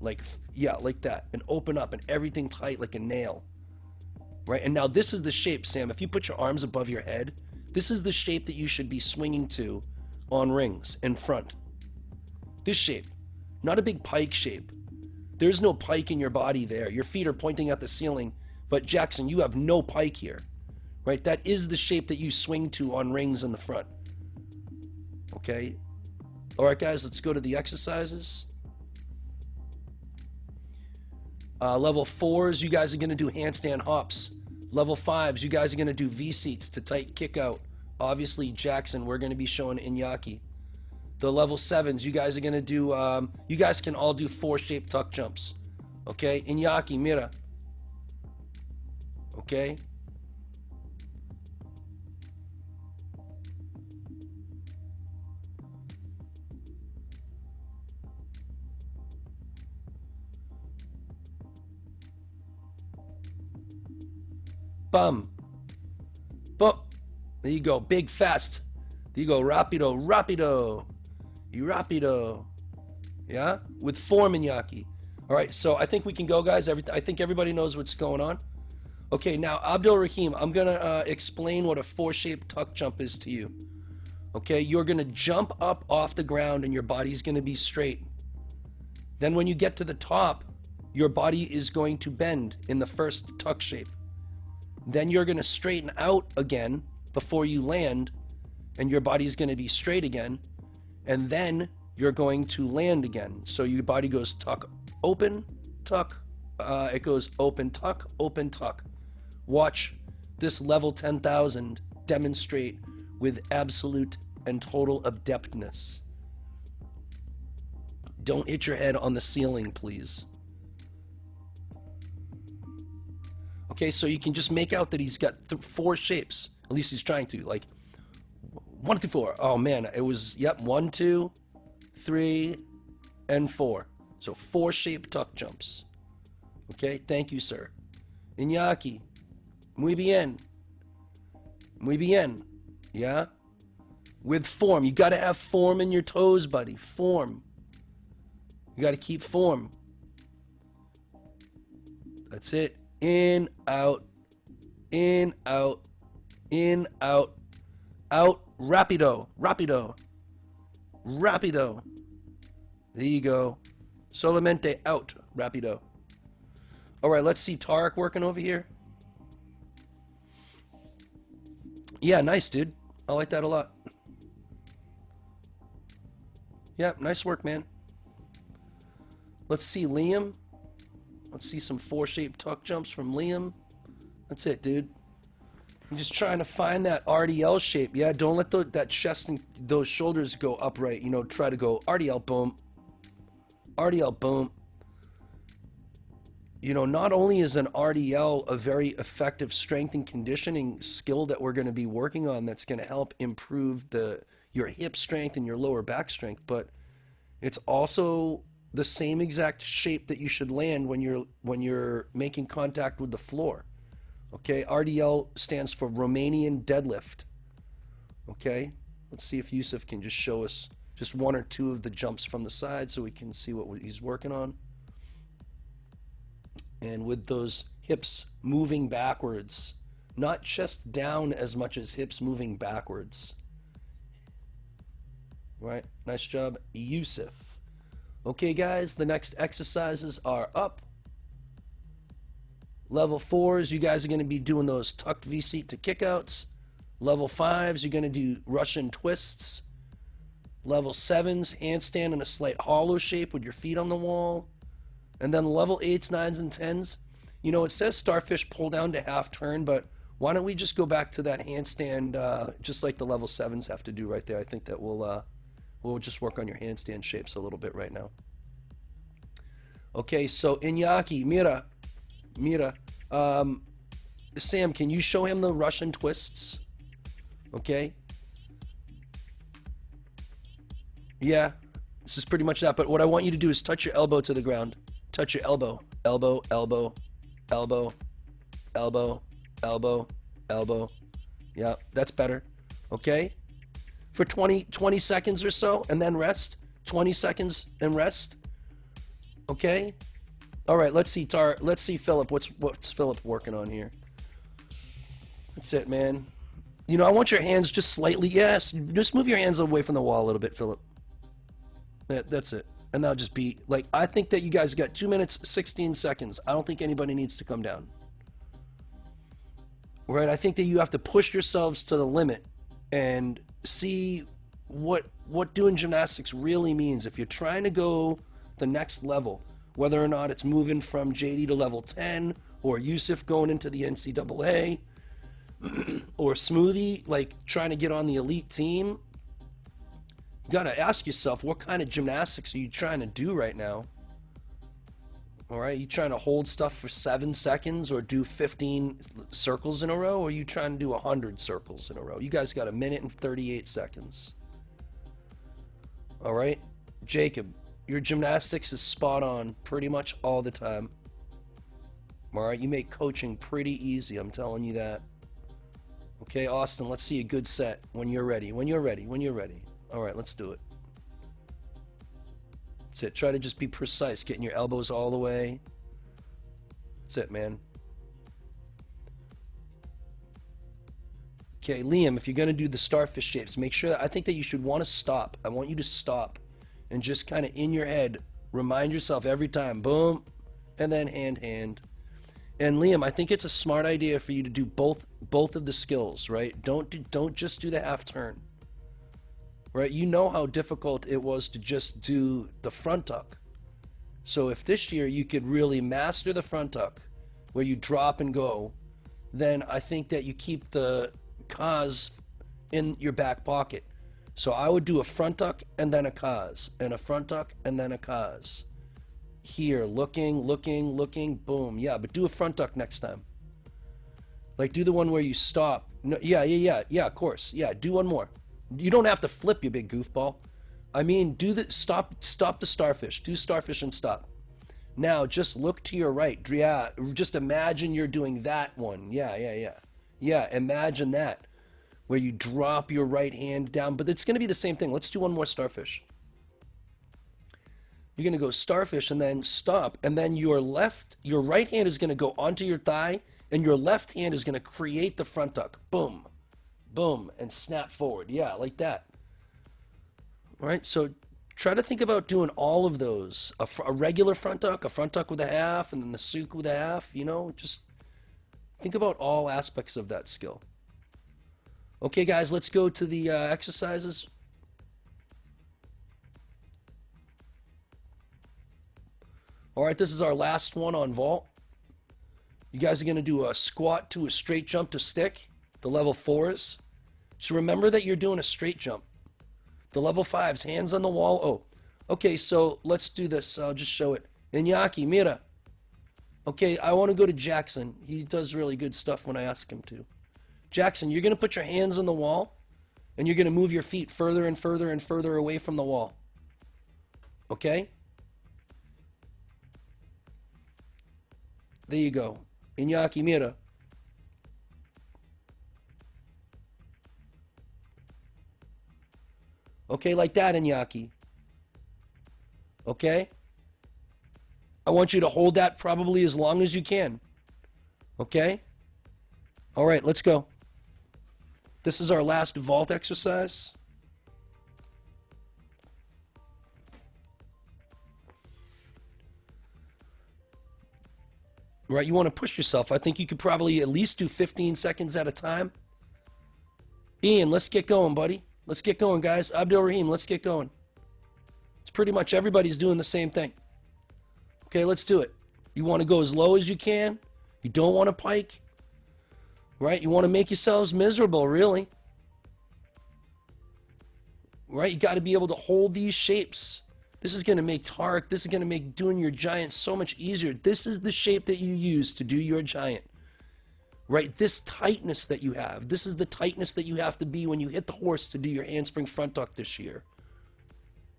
Like yeah, like that. And open up and everything tight like a nail right? And now this is the shape, Sam. If you put your arms above your head, this is the shape that you should be swinging to on rings in front. This shape, not a big pike shape. There's no pike in your body there. Your feet are pointing at the ceiling, but Jackson, you have no pike here, right? That is the shape that you swing to on rings in the front. Okay? All right, guys, let's go to the exercises. Uh, level fours, you guys are going to do handstand hops. Level fives, you guys are going to do V seats to tight kick out. Obviously, Jackson, we're going to be showing Iñaki. The level sevens, you guys are to do, um, you guys can all do four shape tuck jumps. Okay? Iñaki, mira. Okay? Bum. Boom. There you go. Big fast. There you go. Rapido. Rapido. You rapido. Yeah? With form Iñaki. All right. So I think we can go, guys. Every, I think everybody knows what's going on. Okay. Now, Abdul Rahim, I'm going to uh, explain what a four-shaped tuck jump is to you. Okay. You're going to jump up off the ground and your body's going to be straight. Then when you get to the top, your body is going to bend in the first tuck shape. Then you're going to straighten out again before you land, and your body's going to be straight again, and then you're going to land again. So your body goes tuck, open, tuck. Uh, it goes open, tuck, open, tuck. Watch this level 10,000 demonstrate with absolute and total adeptness. Don't hit your head on the ceiling, please. Okay, so you can just make out that he's got th- four shapes. At least he's trying to. Like, one through four. Oh man, it was, yep, one, two, three, and four. So four shape tuck jumps. Okay, thank you, sir. Iñaki, muy bien. Muy bien. Yeah? With form. You got to have form in your toes, buddy. Form. You got to keep form. That's it. In, out, in, out, in, out, out. Rapido. Rapido. Rapido. There you go. Solamente out. Rapido. All right, let's see Tarek working over here. Yeah, nice, dude. I like that a lot. Yeah, nice work, man. Let's see Liam. Let's see some four-shaped tuck jumps from Liam. That's it, dude. I'm just trying to find that RDL shape. Yeah, don't let the, that chest and those shoulders go upright. You know, try to go RDL, boom. RDL, boom. You know, not only is an RDL a very effective strength and conditioning skill that we're going to be working on that's going to help improve the your hip strength and your lower back strength, but it's also the same exact shape that you should land when you're when you're making contact with the floor. Okay, RDL stands for Romanian deadlift. Okay, let's see if Yusuf can just show us just one or two of the jumps from the side so we can see what he's working on. And with those hips moving backwards, not chest down as much as hips moving backwards. Right, nice job, Yusuf. Okay, guys, the next exercises are up. Level fours, you guys are going to be doing those tucked V seat to kickouts. Level fives, you're going to do Russian twists. Level sevens, handstand in a slight hollow shape with your feet on the wall. And then level eights, nines, and tens. You know, it says starfish pull down to half turn, but why don't we just go back to that handstand, uh, just like the level sevens have to do right there? I think that will uh, we'll just work on your handstand shapes a little bit right now. Okay, so Iñaki, mira, mira. Um, Sam, can you show him the Russian twists? Okay. Yeah, this is pretty much that. But what I want you to do is touch your elbow to the ground. Touch your elbow, elbow, elbow, elbow, elbow, elbow, elbow. Yeah, that's better. Okay? For 20, 20 seconds or so, and then rest. 20 seconds and rest. Okay? All right, let's see Tar let's see Philip. What's what's Philip working on here? That's it, man. You know, I want your hands just slightly yes, just move your hands away from the wall a little bit, Philip. That, that's it. And that'll just be like I think that you guys got 2 minutes 16 seconds. I don't think anybody needs to come down. Right? I think that you have to push yourselves to the limit and see what what doing gymnastics really means if you're trying to go the next level whether or not it's moving from JD to level 10 or Yusuf going into the NCAA or Smoothie like trying to get on the elite team. You got to ask yourself what kind of gymnastics are you trying to do right now? All right, you trying to hold stuff for seven seconds or do 15 circles in a row, or you trying to do 100 circles in a row? You guys got a minute and 38 seconds. All right, Jacob, your gymnastics is spot on pretty much all the time. All right, you make coaching pretty easy, I'm telling you that. Okay, Austin, let's see a good set when you're ready. When you're ready, when you're ready. All right, let's do it. That's it. Try to just be precise, getting your elbows all the way. That's it, man. Okay, Liam, if you're going to do the starfish shapes, make sure that I think that you should want to stop. I want you to stop and just kind of in your head remind yourself every time boom and then hand hand and liam i think it's a smart idea for you to do both both of the skills, right? Don't do, don't just do the half turn. Right? You know how difficult it was to just do the front tuck. So if this year you could really master the front tuck where you drop and go, then I think that you keep the Kaz in your back pocket. So I would do a front tuck and then a Kaz, and a front tuck and then a Kaz. Here, looking, looking, looking, boom. Yeah, but do a front tuck next time. Like do the one where you stop. No, yeah, yeah, yeah, yeah. Of course. Yeah, do one more. You don't have to flip, you big goofball. I mean, do the stop. Stop the starfish. Do starfish and stop. Now, just look to your right. Yeah, just imagine you're doing that one. Yeah, yeah, yeah. Yeah, imagine that. Where you drop your right hand down. But it's going to be the same thing. Let's do one more starfish. You're going to go starfish and then stop. And then your left, your right hand is going to go onto your thigh. And your left hand is going to create the front tuck. Boom. Boom. And snap forward. Yeah, like that. All right, so try to think about doing all of those a, a, regular front tuck a front tuck with a half and then the tsuki with a half you know just think about all aspects of that skill okay guys let's go to the uh, exercises all right this is our last one on vault you guys are going to do a squat to a straight jump to stick the level fours so remember that you're doing a straight jump the level fives, hands on the wall. Oh, okay, so let's do this. I'll just show it. Iñaki, mira. Okay, I want to go to Jackson. He does really good stuff when I ask him to. Jackson, you're going to put your hands on the wall, and you're going to move your feet further and further and further away from the wall. Okay? There you go. Iñaki, mira. Okay, like that, Iñaki. Okay? I want you to hold that probably as long as you can. Okay? All right, let's go. This is our last vault exercise. Right, you want to push yourself. I think you could probably at least do 15 seconds at a time. Ian, let's get going, buddy. Let's get going, guys. Abdul Rahim, let's get going. It's pretty much everybody's doing the same thing. Okay, let's do it. You want to go as low as you can. You don't want to pike. Right? You want to make yourselves miserable, really. Right? You got to be able to hold these shapes. This is going to make Tark, this is going to make doing your giant so much easier. This is the shape that you use to do your giant right? This tightness that you have, this is the tightness that you have to be when you hit the horse to do your handspring front tuck this year.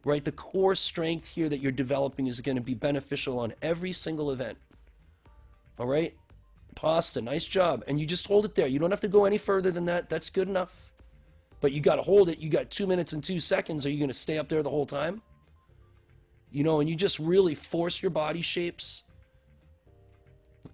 Right? The core strength here that you're developing is going to be beneficial on every single event. All right? Pasta, nice job. And you just hold it there. You don't have to go any further than that. That's good enough. But you got to hold it. You got two minutes and two seconds. Are you going to stay up there the whole time? You know, and you just really force your body shapes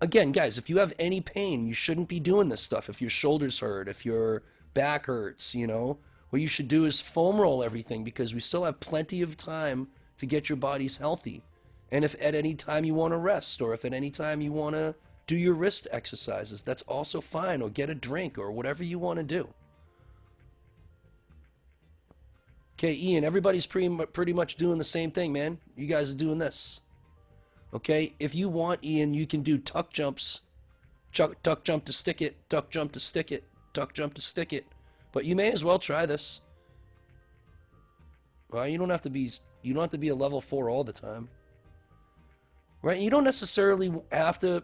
again, guys, if you have any pain, you shouldn't be doing this stuff. If your shoulders hurt, if your back hurts, you know, what you should do is foam roll everything because we still have plenty of time to get your bodies healthy. And if at any time you want to rest, or if at any time you want to do your wrist exercises, that's also fine, or get a drink, or whatever you want to do. Okay, Ian, everybody's pretty, pretty much doing the same thing, man. You guys are doing this. Okay, if you want, Ian, you can do tuck jumps. Chuck, tuck jump to stick it, tuck jump to stick it, tuck jump to stick it. But you may as well try this. Well, you don't have to be you don't have to be a level 4 all the time. Right? You don't necessarily have to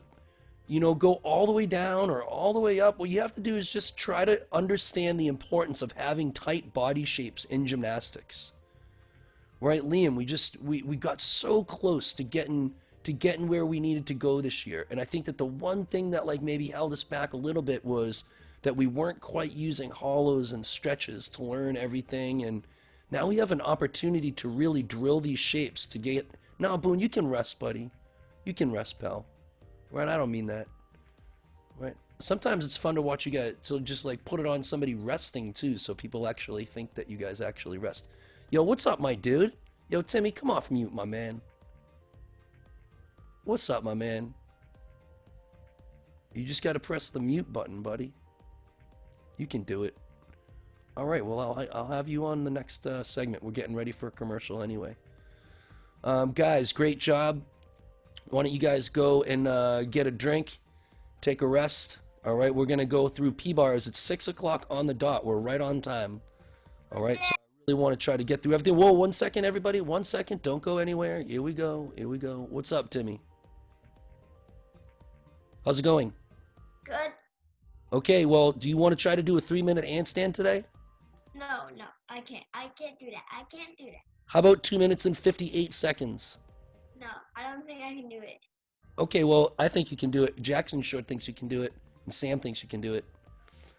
you know go all the way down or all the way up. What you have to do is just try to understand the importance of having tight body shapes in gymnastics. Right, Liam, we just we we got so close to getting to getting where we needed to go this year. And I think that the one thing that like maybe held us back a little bit was that we weren't quite using hollows and stretches to learn everything and now we have an opportunity to really drill these shapes to get now Boone you can rest buddy you can rest pal right I don't mean that right sometimes it's fun to watch you guys to just like put it on somebody resting too so people actually think that you guys actually rest yo what's up my dude yo Timmy come off mute my man What's up, my man? You just got to press the mute button, buddy. You can do it. All right. Well, I'll I'll have you on the next uh, segment. We're getting ready for a commercial anyway. Um, guys, great job. Why don't you guys go and uh, get a drink, take a rest. All right. We're gonna go through P bars. It's six o'clock on the dot. We're right on time. All right. So I really want to try to get through everything. Whoa, one second, everybody. One second. Don't go anywhere. Here we go. Here we go. What's up, Timmy? How's it going? Good. Okay, well, do you want to try to do a three minute handstand today? No, no, I can't. I can't do that. I can't do that. How about two minutes and 58 seconds? No, I don't think I can do it. Okay, well, I think you can do it. Jackson Short thinks you can do it, and Sam thinks you can do it.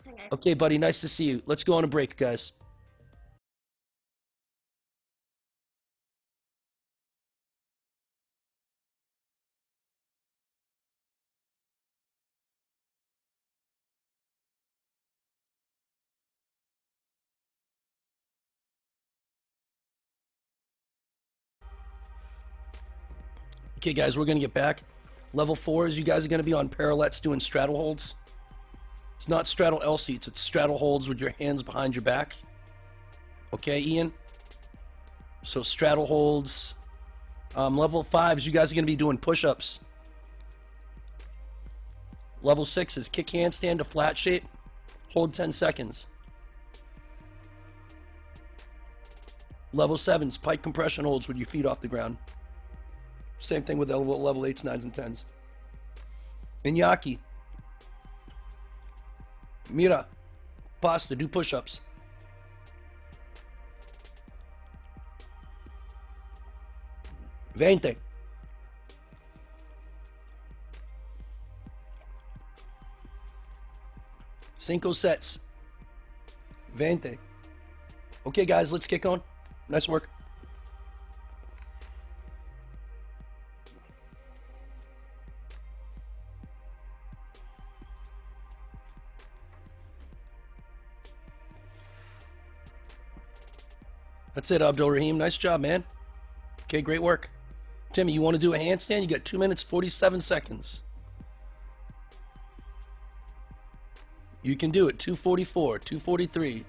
I Okay, buddy, nice to see you. Let's go on a break, guys. Okay, guys, we're going to get back. Level four is you guys are going to be on parallettes doing straddle holds. It's not straddle L seats, it's straddle holds with your hands behind your back. Okay, Ian? So straddle holds. Um, level five is you guys are going to be doing push ups. Level six is kick handstand to flat shape. Hold 10 seconds. Level seven is pike compression holds with your feet off the ground. Same thing with level, level 8s, 9s, and 10s. Iñaki. Mira. Pasta. Do push ups. Veinte. Cinco sets. Veinte. Okay, guys, let's get going. Nice work. That's it, Abdul Rahim. Nice job, man. Okay, great work. Timmy, you want to do a handstand? You got 2 minutes 47 seconds. You can do it. 244, 243.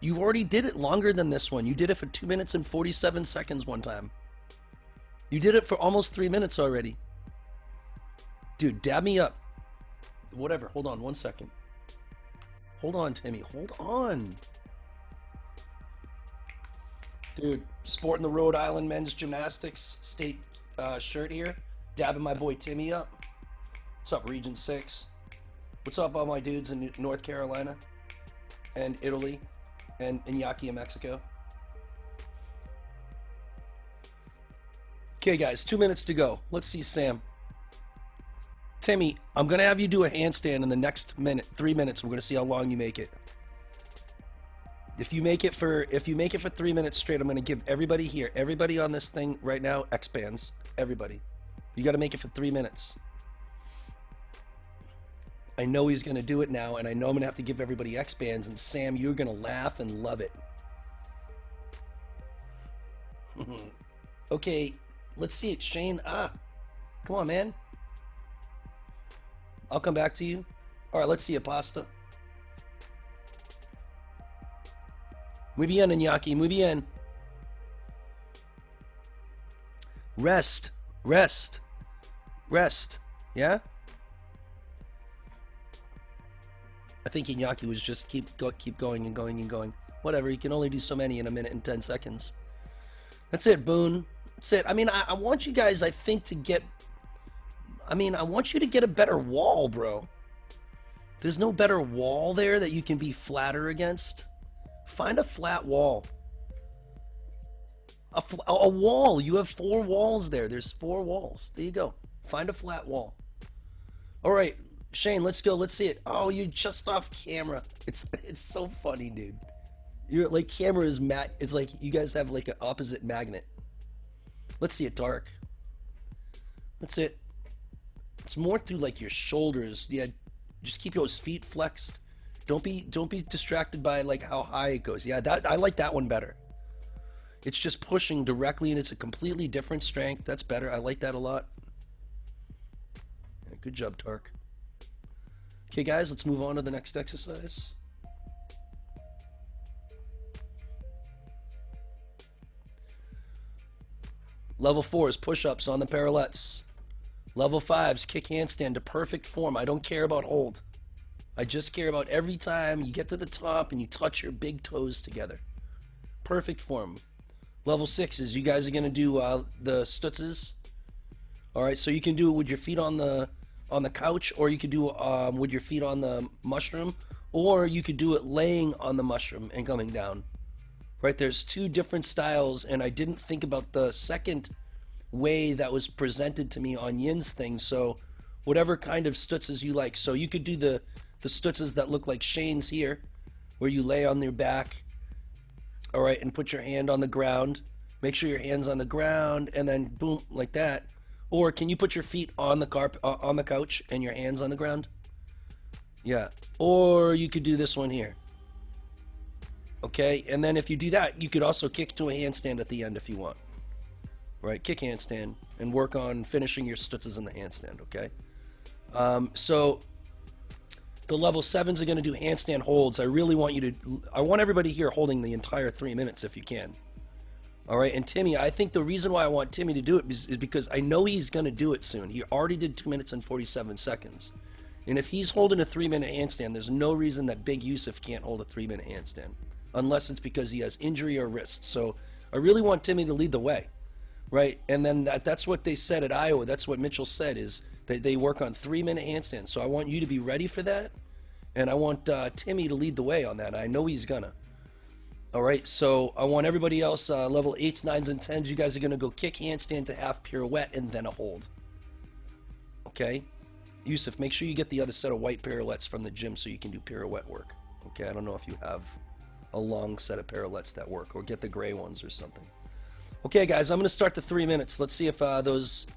You already did it longer than this one. You did it for 2 minutes and 47 seconds one time. You did it for almost 3 minutes already. Dude, dab me up. Whatever. Hold on one second. Hold on, Timmy. Hold on. Dude, sporting the Rhode Island men's gymnastics state uh, shirt here. Dabbing my boy Timmy up. What's up, Region 6? What's up, all my dudes in North Carolina and Italy and Iñaki in Mexico? Okay, guys, two minutes to go. Let's see Sam. Timmy, I'm going to have you do a handstand in the next minute, three minutes. We're going to see how long you make it. If you make it for if you make it for three minutes straight, I'm gonna give everybody here, everybody on this thing right now, X bands. Everybody. You gotta make it for three minutes. I know he's gonna do it now, and I know I'm gonna have to give everybody X bands, and Sam, you're gonna laugh and love it. okay, let's see it, Shane. Ah, come on, man. I'll come back to you. All right, let's see it, pasta. Muy bien, Iñaki, muy bien. Rest, rest, rest. Yeah? I think Iñaki was just keep go, keep going and going and going. Whatever, you can only do so many in a minute and 10 seconds. That's it, Boone. That's it. I mean, I, I want you guys, I think, to get... I mean, I want you to get a better wall, bro. There's no better wall there that you can be flatter against. Find a flat wall. A, fl- a wall. You have four walls there. There's four walls. There you go. Find a flat wall. All right, Shane, let's go. Let's see it. Oh, you're just off camera. It's it's so funny, dude. You're like camera is mat. It's like you guys have like an opposite magnet. Let's see it dark. That's it. It's more through like your shoulders. Yeah, just keep those feet flexed. Don't be don't be distracted by like how high it goes. Yeah, that I like that one better. It's just pushing directly and it's a completely different strength. That's better. I like that a lot. Yeah, good job, Tark. Okay, guys, let's move on to the next exercise. Level four is push-ups on the parallettes. Level five is kick handstand to perfect form. I don't care about hold. I just care about every time you get to the top and you touch your big toes together. Perfect form. Level six is you guys are gonna do uh, the stutzes. All right, so you can do it with your feet on the on the couch, or you could do um, with your feet on the mushroom, or you could do it laying on the mushroom and coming down. Right, there's two different styles, and I didn't think about the second way that was presented to me on Yin's thing. So, whatever kind of stutzes you like. So you could do the the stutzes that look like Shane's here, where you lay on your back. All right, and put your hand on the ground. Make sure your hand's on the ground, and then boom, like that. Or can you put your feet on the carpet uh, on the couch and your hands on the ground? Yeah. Or you could do this one here. Okay, and then if you do that, you could also kick to a handstand at the end if you want. Right, kick handstand and work on finishing your stutzes in the handstand. Okay. Um, so the level sevens are going to do handstand holds. I really want you to. I want everybody here holding the entire three minutes if you can. All right, and Timmy, I think the reason why I want Timmy to do it is, is because I know he's going to do it soon. He already did two minutes and 47 seconds. And if he's holding a three minute handstand, there's no reason that Big Yusuf can't hold a three minute handstand, unless it's because he has injury or wrist. So I really want Timmy to lead the way, right? And then that, that's what they said at Iowa. That's what Mitchell said is that they work on three minute handstands. So I want you to be ready for that, and I want uh, Timmy to lead the way on that. I know he's gonna. All right, so I want everybody else, uh, level 8s, 9s, and 10s, you guys are going to go kick, handstand to half pirouette, and then a hold. Okay? Yusuf, make sure you get the other set of white pirouettes from the gym so you can do pirouette work. Okay, I don't know if you have a long set of pirouettes that work, or get the gray ones or something. Okay, guys, I'm going to start the three minutes. Let's see if uh, those,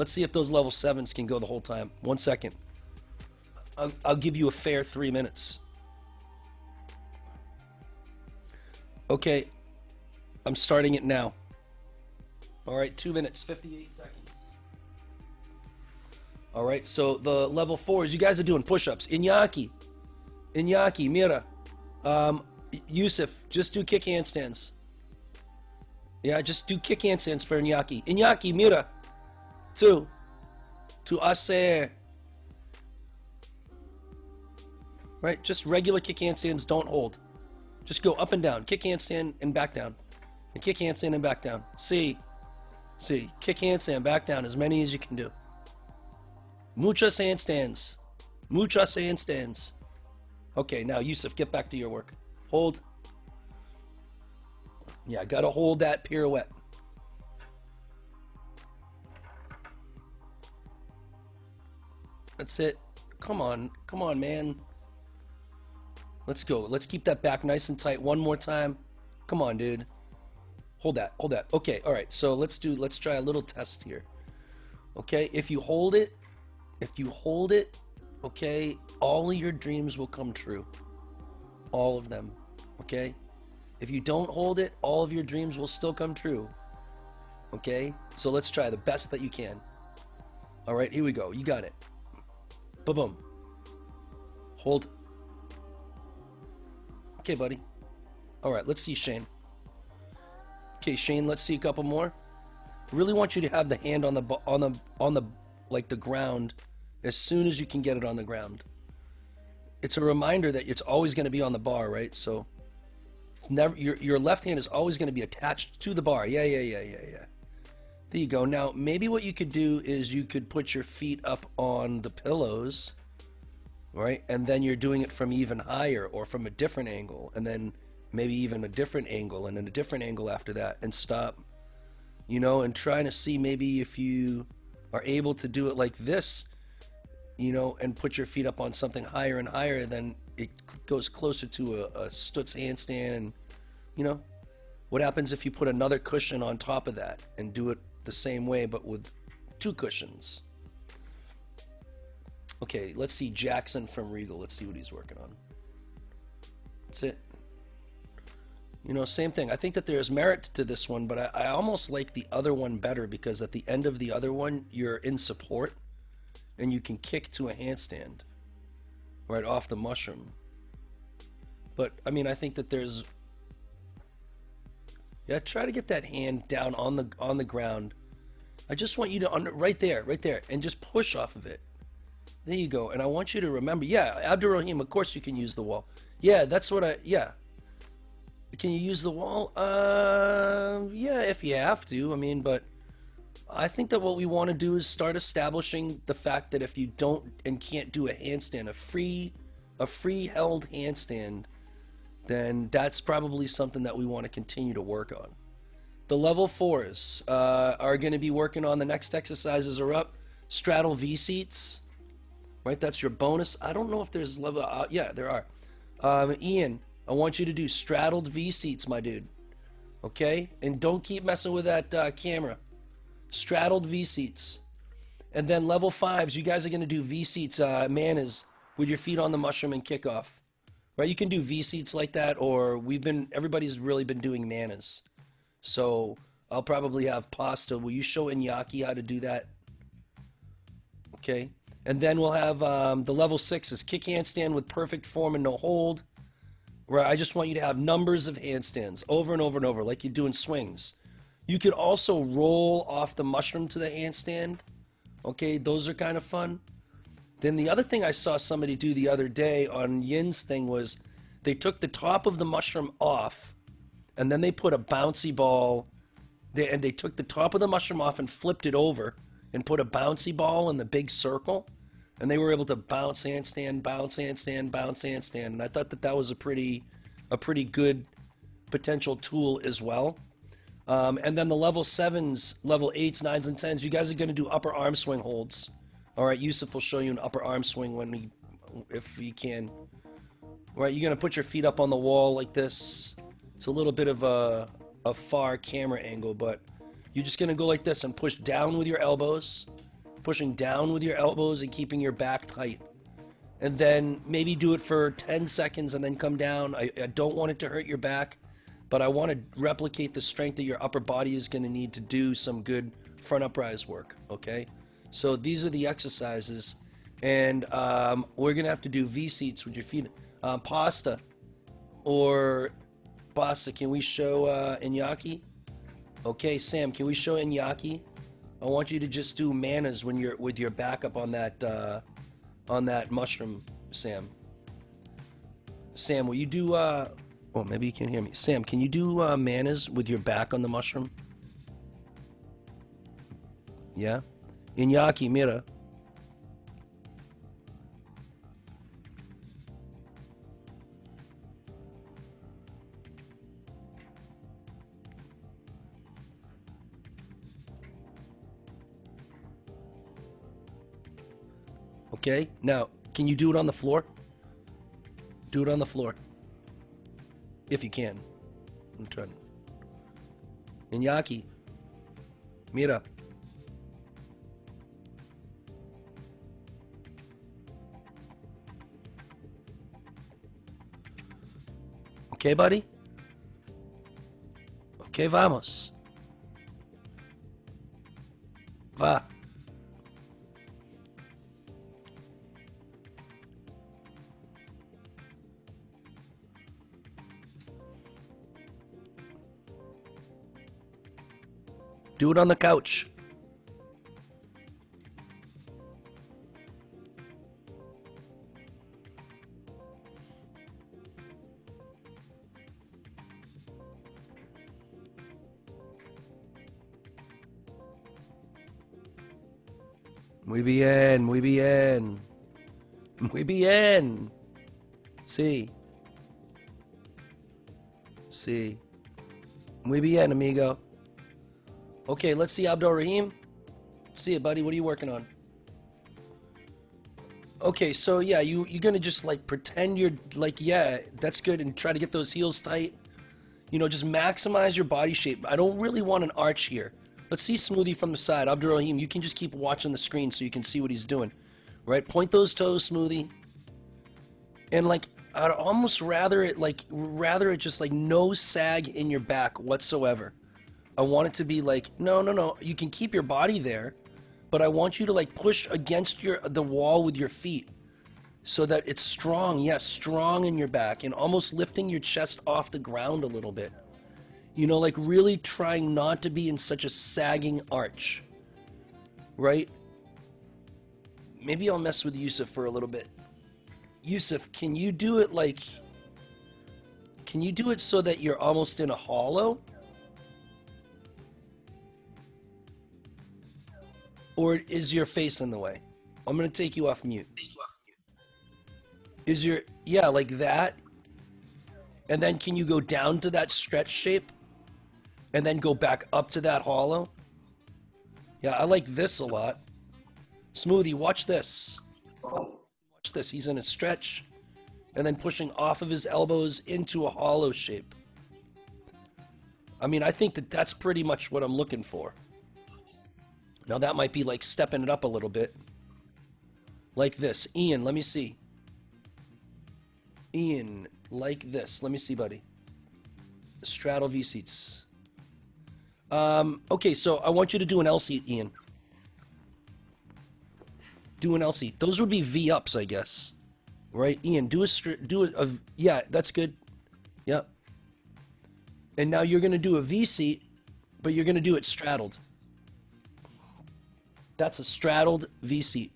let's see if those level 7s can go the whole time. One second. I'll, I'll give you a fair three minutes. Okay, I'm starting it now. All right, two minutes, 58 seconds. All right, so the level fours, you guys are doing push ups. Iñaki, Iñaki, Mira, um, Yusuf, just do kick handstands. Yeah, just do kick handstands for Iñaki. Iñaki, Mira, two, to hacer. Right, just regular kick handstands, don't hold. Just go up and down. Kick handstand and back down. And kick handstand and back down. See. See. Kick handstand, back down. As many as you can do. Muchas handstands. Muchas handstands. Okay, now Yusuf, get back to your work. Hold. Yeah, gotta hold that pirouette. That's it. Come on. Come on, man. Let's go. Let's keep that back nice and tight one more time. Come on, dude. Hold that. Hold that. Okay. All right. So let's do. Let's try a little test here. Okay. If you hold it, if you hold it, okay, all of your dreams will come true. All of them. Okay. If you don't hold it, all of your dreams will still come true. Okay. So let's try the best that you can. All right. Here we go. You got it. Boom. Boom. Hold. Okay, buddy. All right, let's see Shane. Okay, Shane, let's see a couple more. Really want you to have the hand on the on the on the like the ground as soon as you can get it on the ground. It's a reminder that it's always going to be on the bar, right? So it's never your your left hand is always going to be attached to the bar. Yeah, yeah, yeah, yeah, yeah. There you go. Now, maybe what you could do is you could put your feet up on the pillows right? And then you're doing it from even higher or from a different angle, and then maybe even a different angle, and then a different angle after that, and stop, you know, and trying to see maybe if you are able to do it like this, you know, and put your feet up on something higher and higher, then it goes closer to a, a Stutz handstand, and you know, what happens if you put another cushion on top of that and do it the same way but with two cushions? Okay, let's see Jackson from Regal. Let's see what he's working on. That's it. You know, same thing. I think that there's merit to this one, but I, I almost like the other one better because at the end of the other one, you're in support and you can kick to a handstand. right off the mushroom. But I mean, I think that there's yeah, try to get that hand down on the on the ground. I just want you to under right there, right there, and just push off of it. There you go. And I want you to remember, yeah, Abdul Rahim, of course you can use the wall. Yeah, that's what I yeah. Can you use the wall? Uh, yeah, if you have to. I mean, but I think that what we want to do is start establishing the fact that if you don't and can't do a handstand, a free, a free held handstand, then that's probably something that we want to continue to work on. The level fours uh, are going to be working on the next exercises are up. Straddle V seats, right? That's your bonus. I don't know if there's level. Uh, yeah, there are. Um, Ian, I want you to do straddled V seats, my dude. Okay, and don't keep messing with that uh, camera. Straddled V seats, and then level fives. You guys are going to do V seats, uh, manas, with your feet on the mushroom and kickoff. Right? You can do V seats like that, or we've been. Everybody's really been doing manas. So I'll probably have pasta. Will you show Iñaki how to do that? Okay. And then we'll have um, the level six is kick handstand with perfect form and no hold. Where I just want you to have numbers of handstands over and over and over, like you do in swings. You could also roll off the mushroom to the handstand. Okay, those are kind of fun. Then the other thing I saw somebody do the other day on Yin's thing was they took the top of the mushroom off and then they put a bouncy ball they, and they took the top of the mushroom off and flipped it over and put a bouncy ball in the big circle and they were able to bounce and stand, bounce and stand, bounce and stand. and i thought that that was a pretty a pretty good potential tool as well um, and then the level sevens level eights nines and tens you guys are going to do upper arm swing holds all right yusuf will show you an upper arm swing when we if we can all right you're to put your feet up on the wall like this it's a little bit of a, a far camera angle, but you're just to go like this and push down with your elbows, pushing down with your elbows and keeping your back tight. And then maybe do it for 10 seconds and then come down. I, I don't want it to hurt your back, but I want to replicate the strength that your upper body is going to need to do some good front uprise work, okay? So these are the exercises. And um, we're to have to do V seats with your feet. Um, pasta or pasta. can we show uh, Iñaki? Okay, Sam, can we show Iñaki? I want you to just do manas when you're with your back up on that uh, on that mushroom, Sam. Sam, will you do? Uh, oh, maybe you can't hear me. Sam, can you do uh, manas with your back on the mushroom? Yeah. Iñaki, mira. Okay, now, can you do it on the floor? Do it on the floor. If you can. I'm trying. Iñaki. Mira. Okay, buddy? Okay, vamos. Va. Do it on the couch. Muy bien, muy bien. Muy bien. Sí. Sí. Muy bien, amigo. Okay, let's see Abdul Rahim. See it, buddy. What are you working on? Okay, so yeah, you you're gonna just like pretend you're like yeah, that's good, and try to get those heels tight. You know, just maximize your body shape. I don't really want an arch here. Let's see Smoothie from the side. Abdul Rahim, you can just keep watching the screen so you can see what he's doing. Right? Point those toes, Smoothie. And like, I'd almost rather it like rather it just like no sag in your back whatsoever. I want it to be like, no, no, no. You can keep your body there, but I want you to like push against your the wall with your feet. so that it's strong. Yes, strong in your back and almost lifting your chest off the ground a little bit. You know, like really trying not to be in such a sagging arch. Right? Maybe I'll mess with Yusuf for a little bit. Yusuf, can you do it like. Can you do it so that you're almost in a hollow? Or is your face in the way? I'm going to take you off mute. Is your. Yeah, like that. And then can you go down to that stretch shape? And then go back up to that hollow? Yeah, I like this a lot. Smoothie, watch this. Watch this. He's in a stretch and then pushing off of his elbows into a hollow shape. I mean, I think that that's pretty much what I'm looking for. Now, that might be like stepping it up a little bit. Like this. Ian, let me see. Ian, like this. Let me see, buddy. Straddle V seats. Um, okay, so I want you to do an L seat, Ian. Do an L seat. Those would be V ups, I guess. Right, Ian? Do a do a, a yeah. That's good. Yep. And now you're gonna do a V seat, but you're gonna do it straddled. That's a straddled V seat.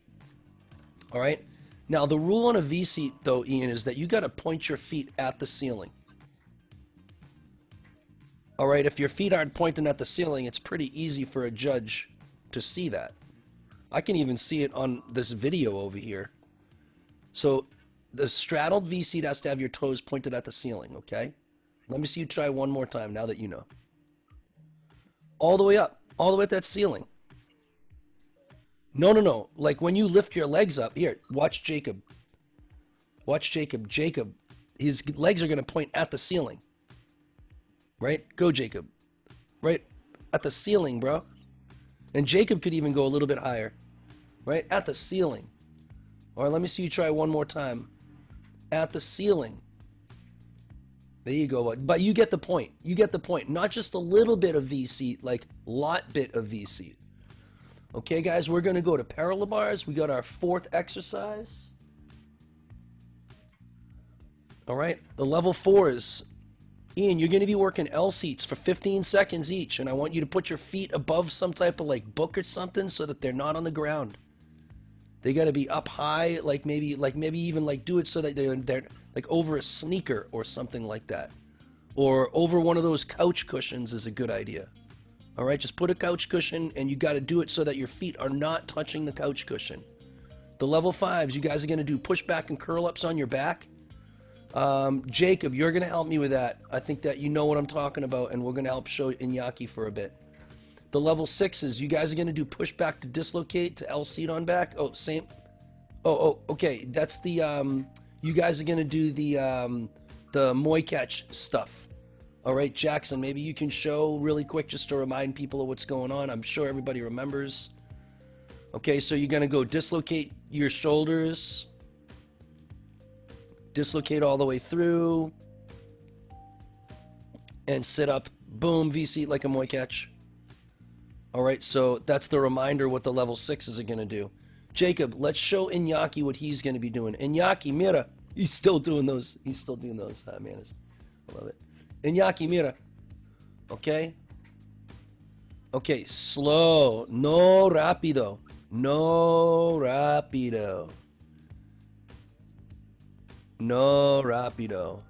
All right. Now the rule on a V seat, though, Ian, is that you got to point your feet at the ceiling. All right. If your feet aren't pointing at the ceiling, it's pretty easy for a judge to see that. I can even see it on this video over here. So the straddled V seat has to have your toes pointed at the ceiling, okay? Let me see you try one more time now that you know. All the way up, all the way at that ceiling. No, no, no. Like when you lift your legs up, here, watch Jacob. Watch Jacob. Jacob, his legs are going to point at the ceiling. Right? Go, Jacob. Right at the ceiling, bro. And Jacob could even go a little bit higher. Right? At the ceiling. All right, let me see you try one more time. At the ceiling. There you go. But you get the point. You get the point. Not just a little bit of VC, like lot bit of VC. Okay, guys, we're going to go to parallel bars. We got our fourth exercise. All right, the level four is Ian, you're going to be working L seats for 15 seconds each, and I want you to put your feet above some type of like book or something so that they're not on the ground. They got to be up high, like maybe, like maybe even like do it so that they're they're like over a sneaker or something like that, or over one of those couch cushions is a good idea. All right, just put a couch cushion and you got to do it so that your feet are not touching the couch cushion. The level fives, you guys are going to do push back and curl ups on your back. Um, Jacob, you're going to help me with that. I think that you know what I'm talking about, and we're going to help show Iñaki for a bit. The level sixes, you guys are going to do push back to dislocate to L seat on back. Oh, same. Oh, oh, okay. That's the. Um, you guys are going to do the um, the Moy catch stuff. All right, Jackson, maybe you can show really quick just to remind people of what's going on. I'm sure everybody remembers. Okay, so you're going to go dislocate your shoulders, dislocate all the way through, and sit up. Boom, VC like a Moy catch. All right, so that's the reminder what the level sixes are going to do. Jacob, let's show Iñaki what he's going to be doing. Iñaki, mira, he's still doing those. He's still doing those. Ah, man, I love it. Iñaki, mira. Okay? Okay, slow. No rápido. No rápido. No rápido.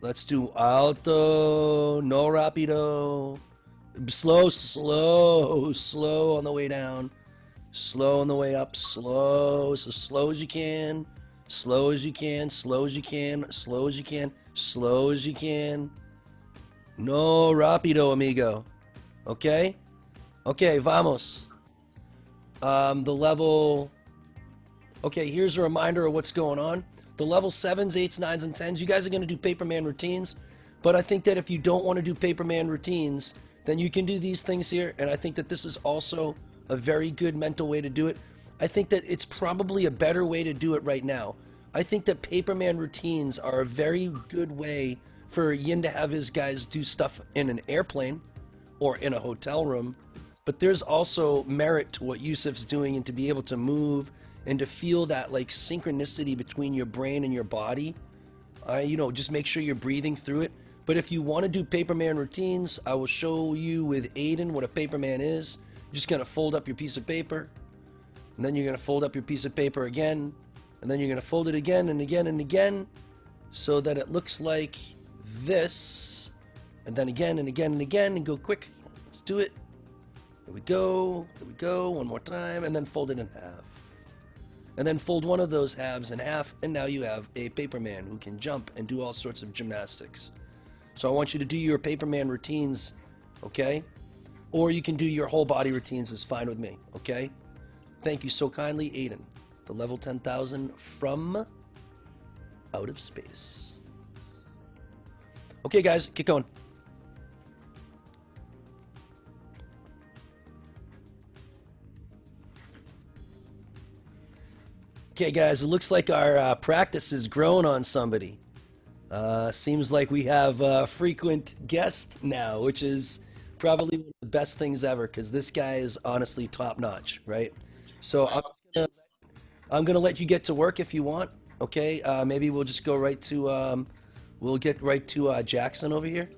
Let's do alto. No rápido. Slow, slow, slow on the way down. Slow on the way up. Slow. So slow as you can. Slow as you can. Slow as you can. Slow as you can. Slow as you can. No rapido, amigo. Okay? Okay, vamos. Um, the level. Okay, here's a reminder of what's going on. The level 7s, 8s, 9s, and 10s, you guys are going to do Paperman routines. But I think that if you don't want to do Paperman routines, then you can do these things here. And I think that this is also a very good mental way to do it. I think that it's probably a better way to do it right now. I think that Paperman routines are a very good way for Yin to have his guys do stuff in an airplane or in a hotel room. But there's also merit to what Yusuf's doing and to be able to move and to feel that like synchronicity between your brain and your body. Uh, you know, just make sure you're breathing through it. But if you want to do paperman routines, I will show you with Aiden what a paperman is. You're just gonna fold up your piece of paper, and then you're gonna fold up your piece of paper again, and then you're gonna fold it again and again and again, so that it looks like this, and then again and again and again, and go quick. Let's do it. There we go. There we go. One more time, and then fold it in half. And then fold one of those halves in half, and now you have a paperman who can jump and do all sorts of gymnastics. So I want you to do your paperman routines, okay? Or you can do your whole body routines, is fine with me, okay? Thank you so kindly, Aiden. The level 10,000 from out of space. Okay, guys, get going. Okay, guys, it looks like our uh, practice is growing on somebody. Uh, seems like we have a frequent guest now, which is probably one of the best things ever because this guy is honestly top notch, right? So I'm gonna, I'm gonna let you get to work if you want. Okay, uh, maybe we'll just go right to um, we'll get right to uh, Jackson over here.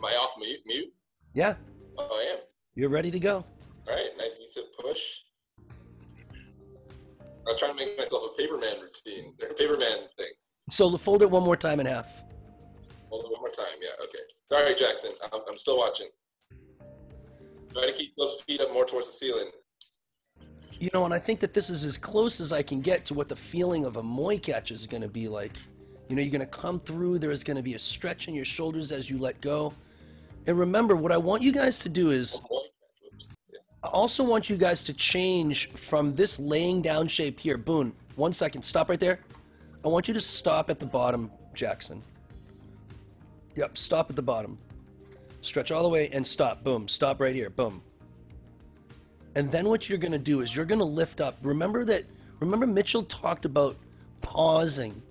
Am I off mute? Mute? Yeah, Oh, I am. you're ready to go. All right, nice to push. I was trying to make myself a paperman routine, or a paperman thing. So fold it one more time in half. Hold it one more time. Yeah, okay. Sorry, Jackson. I'm, I'm still watching. Try to keep those feet up more towards the ceiling. You know, and I think that this is as close as I can get to what the feeling of a Moy catch is going to be like. You know, you're going to come through, there's going to be a stretch in your shoulders as you let go. And remember, what I want you guys to do is Oh, boy. Oops. Yeah. I also want you guys to change from this laying down shape here. Boone, one second, stop right there. I want you to stop at the bottom, Jackson. Yep, stop at the bottom. Stretch all the way and stop. Boom, stop right here. Boom. And then what you're going to do is you're going to lift up. Remember that, remember Mitchell talked about pausing.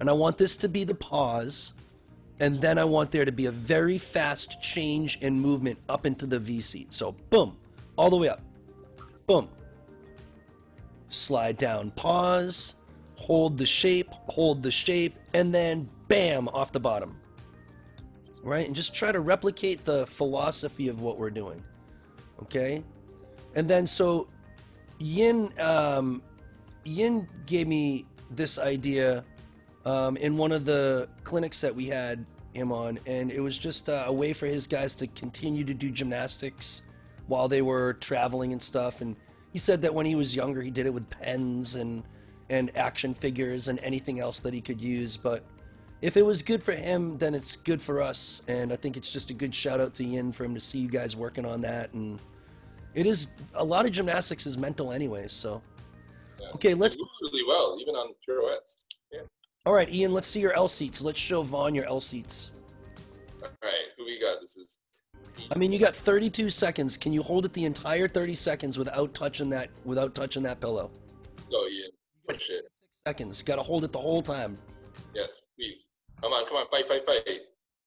And I want this to be the pause. And then I want there to be a very fast change in movement up into the V seat. So, boom, all the way up. Boom. Slide down, pause, hold the shape, hold the shape, and then bam, off the bottom. Right? And just try to replicate the philosophy of what we're doing. Okay? And then so Yin um, Yin gave me this idea um, in one of the clinics that we had him on, and it was just uh, a way for his guys to continue to do gymnastics while they were traveling and stuff. And he said that when he was younger, he did it with pens and and action figures and anything else that he could use. But if it was good for him, then it's good for us. And I think it's just a good shout out to Yin for him to see you guys working on that. And it is a lot of gymnastics is mental anyway. So Yeah. okay, let's. It really well, even on pirouettes. Yeah. All right, Ian, let's see your L seats. Let's show Vaughn your L seats. All right, who we got? This is. I mean, you got 32 seconds. Can you hold it the entire 30 seconds without touching that without touching that pillow? Let's go, Ian. Push it. Seconds. Got to hold it the whole time. Yes, please. Come on, come on, fight, fight, fight.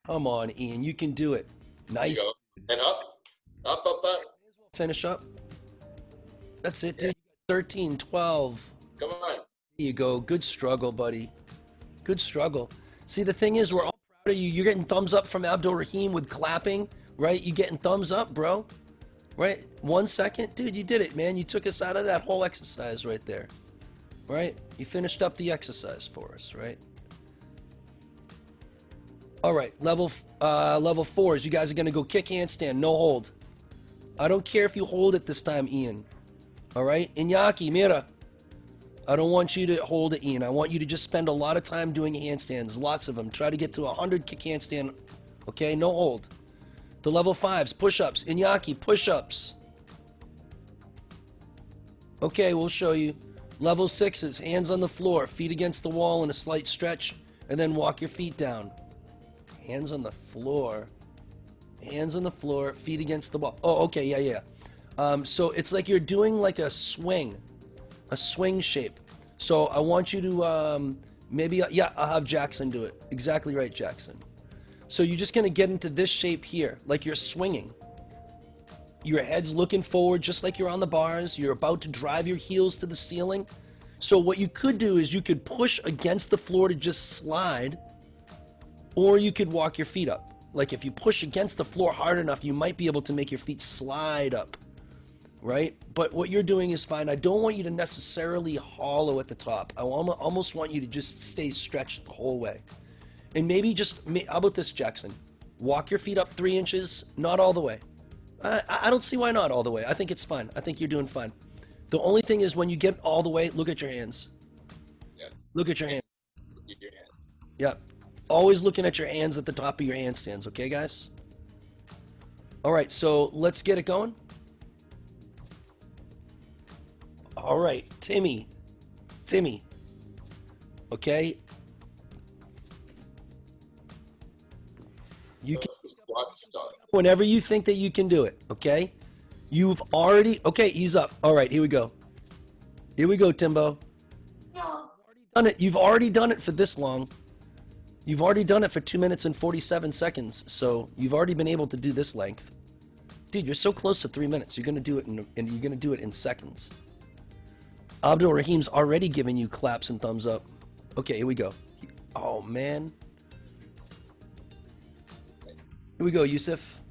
Come on, Ian, you can do it. Nice. And up, up, up, up. Finish up. That's it, dude. 13, 12. Come on. There you go. Good struggle, buddy. Good struggle. See, the thing is, we're all proud of you. You're getting thumbs up from Abdul Rahim with clapping, right? You getting thumbs up, bro. Right? One second, dude. You did it, man. You took us out of that whole exercise right there. Right? You finished up the exercise for us, right? All right, level uh, level fours. You guys are gonna go kick handstand, no hold. I don't care if you hold it this time, Ian. All right, Iñaki, mira. I don't want you to hold it, Ian. I want you to just spend a lot of time doing handstands, lots of them. Try to get to a 100 kick handstand, okay? No hold. The level fives, push ups. Iñaki, push ups. Okay, we'll show you. Level sixes, hands on the floor, feet against the wall in a slight stretch, and then walk your feet down. Hands on the floor. Hands on the floor, feet against the wall. Oh, okay, yeah, yeah. Um, so it's like you're doing like a swing, a swing shape. So I want you to um, maybe, yeah, I'll have Jackson do it. Exactly right, Jackson. So you're just gonna get into this shape here, like you're swinging. Your head's looking forward just like you're on the bars. You're about to drive your heels to the ceiling. So what you could do is you could push against the floor to just slide, or you could walk your feet up. Like if you push against the floor hard enough, you might be able to make your feet slide up, right? But what you're doing is fine. I don't want you to necessarily hollow at the top. I almost want you to just stay stretched the whole way. And maybe just, how about this, Jackson? Walk your feet up three inches, not all the way. I, I don't see why not all the way. I think it's fine. I think you're doing fine. The only thing is when you get all the way, look at your hands. Yeah. Look at your hands. Keep your hands. Yep. Always looking at your hands at the top of your handstands, okay, guys? All right, so let's get it going. All right, Timmy. Timmy. Okay. Can That's the squat start. whenever you think that you can do it, okay? You've already okay, ease up. All right, here we go. Here we go, Timbo. No. Done it. You've already done it for this long. You've already done it for 2 minutes and 47 seconds. So, you've already been able to do this length. Dude, you're so close to 3 minutes. You're going to do it in and you're going to do it in seconds. Abdul Rahim's already giving you claps and thumbs up. Okay, here we go. Oh man. Here we go, Yusuf.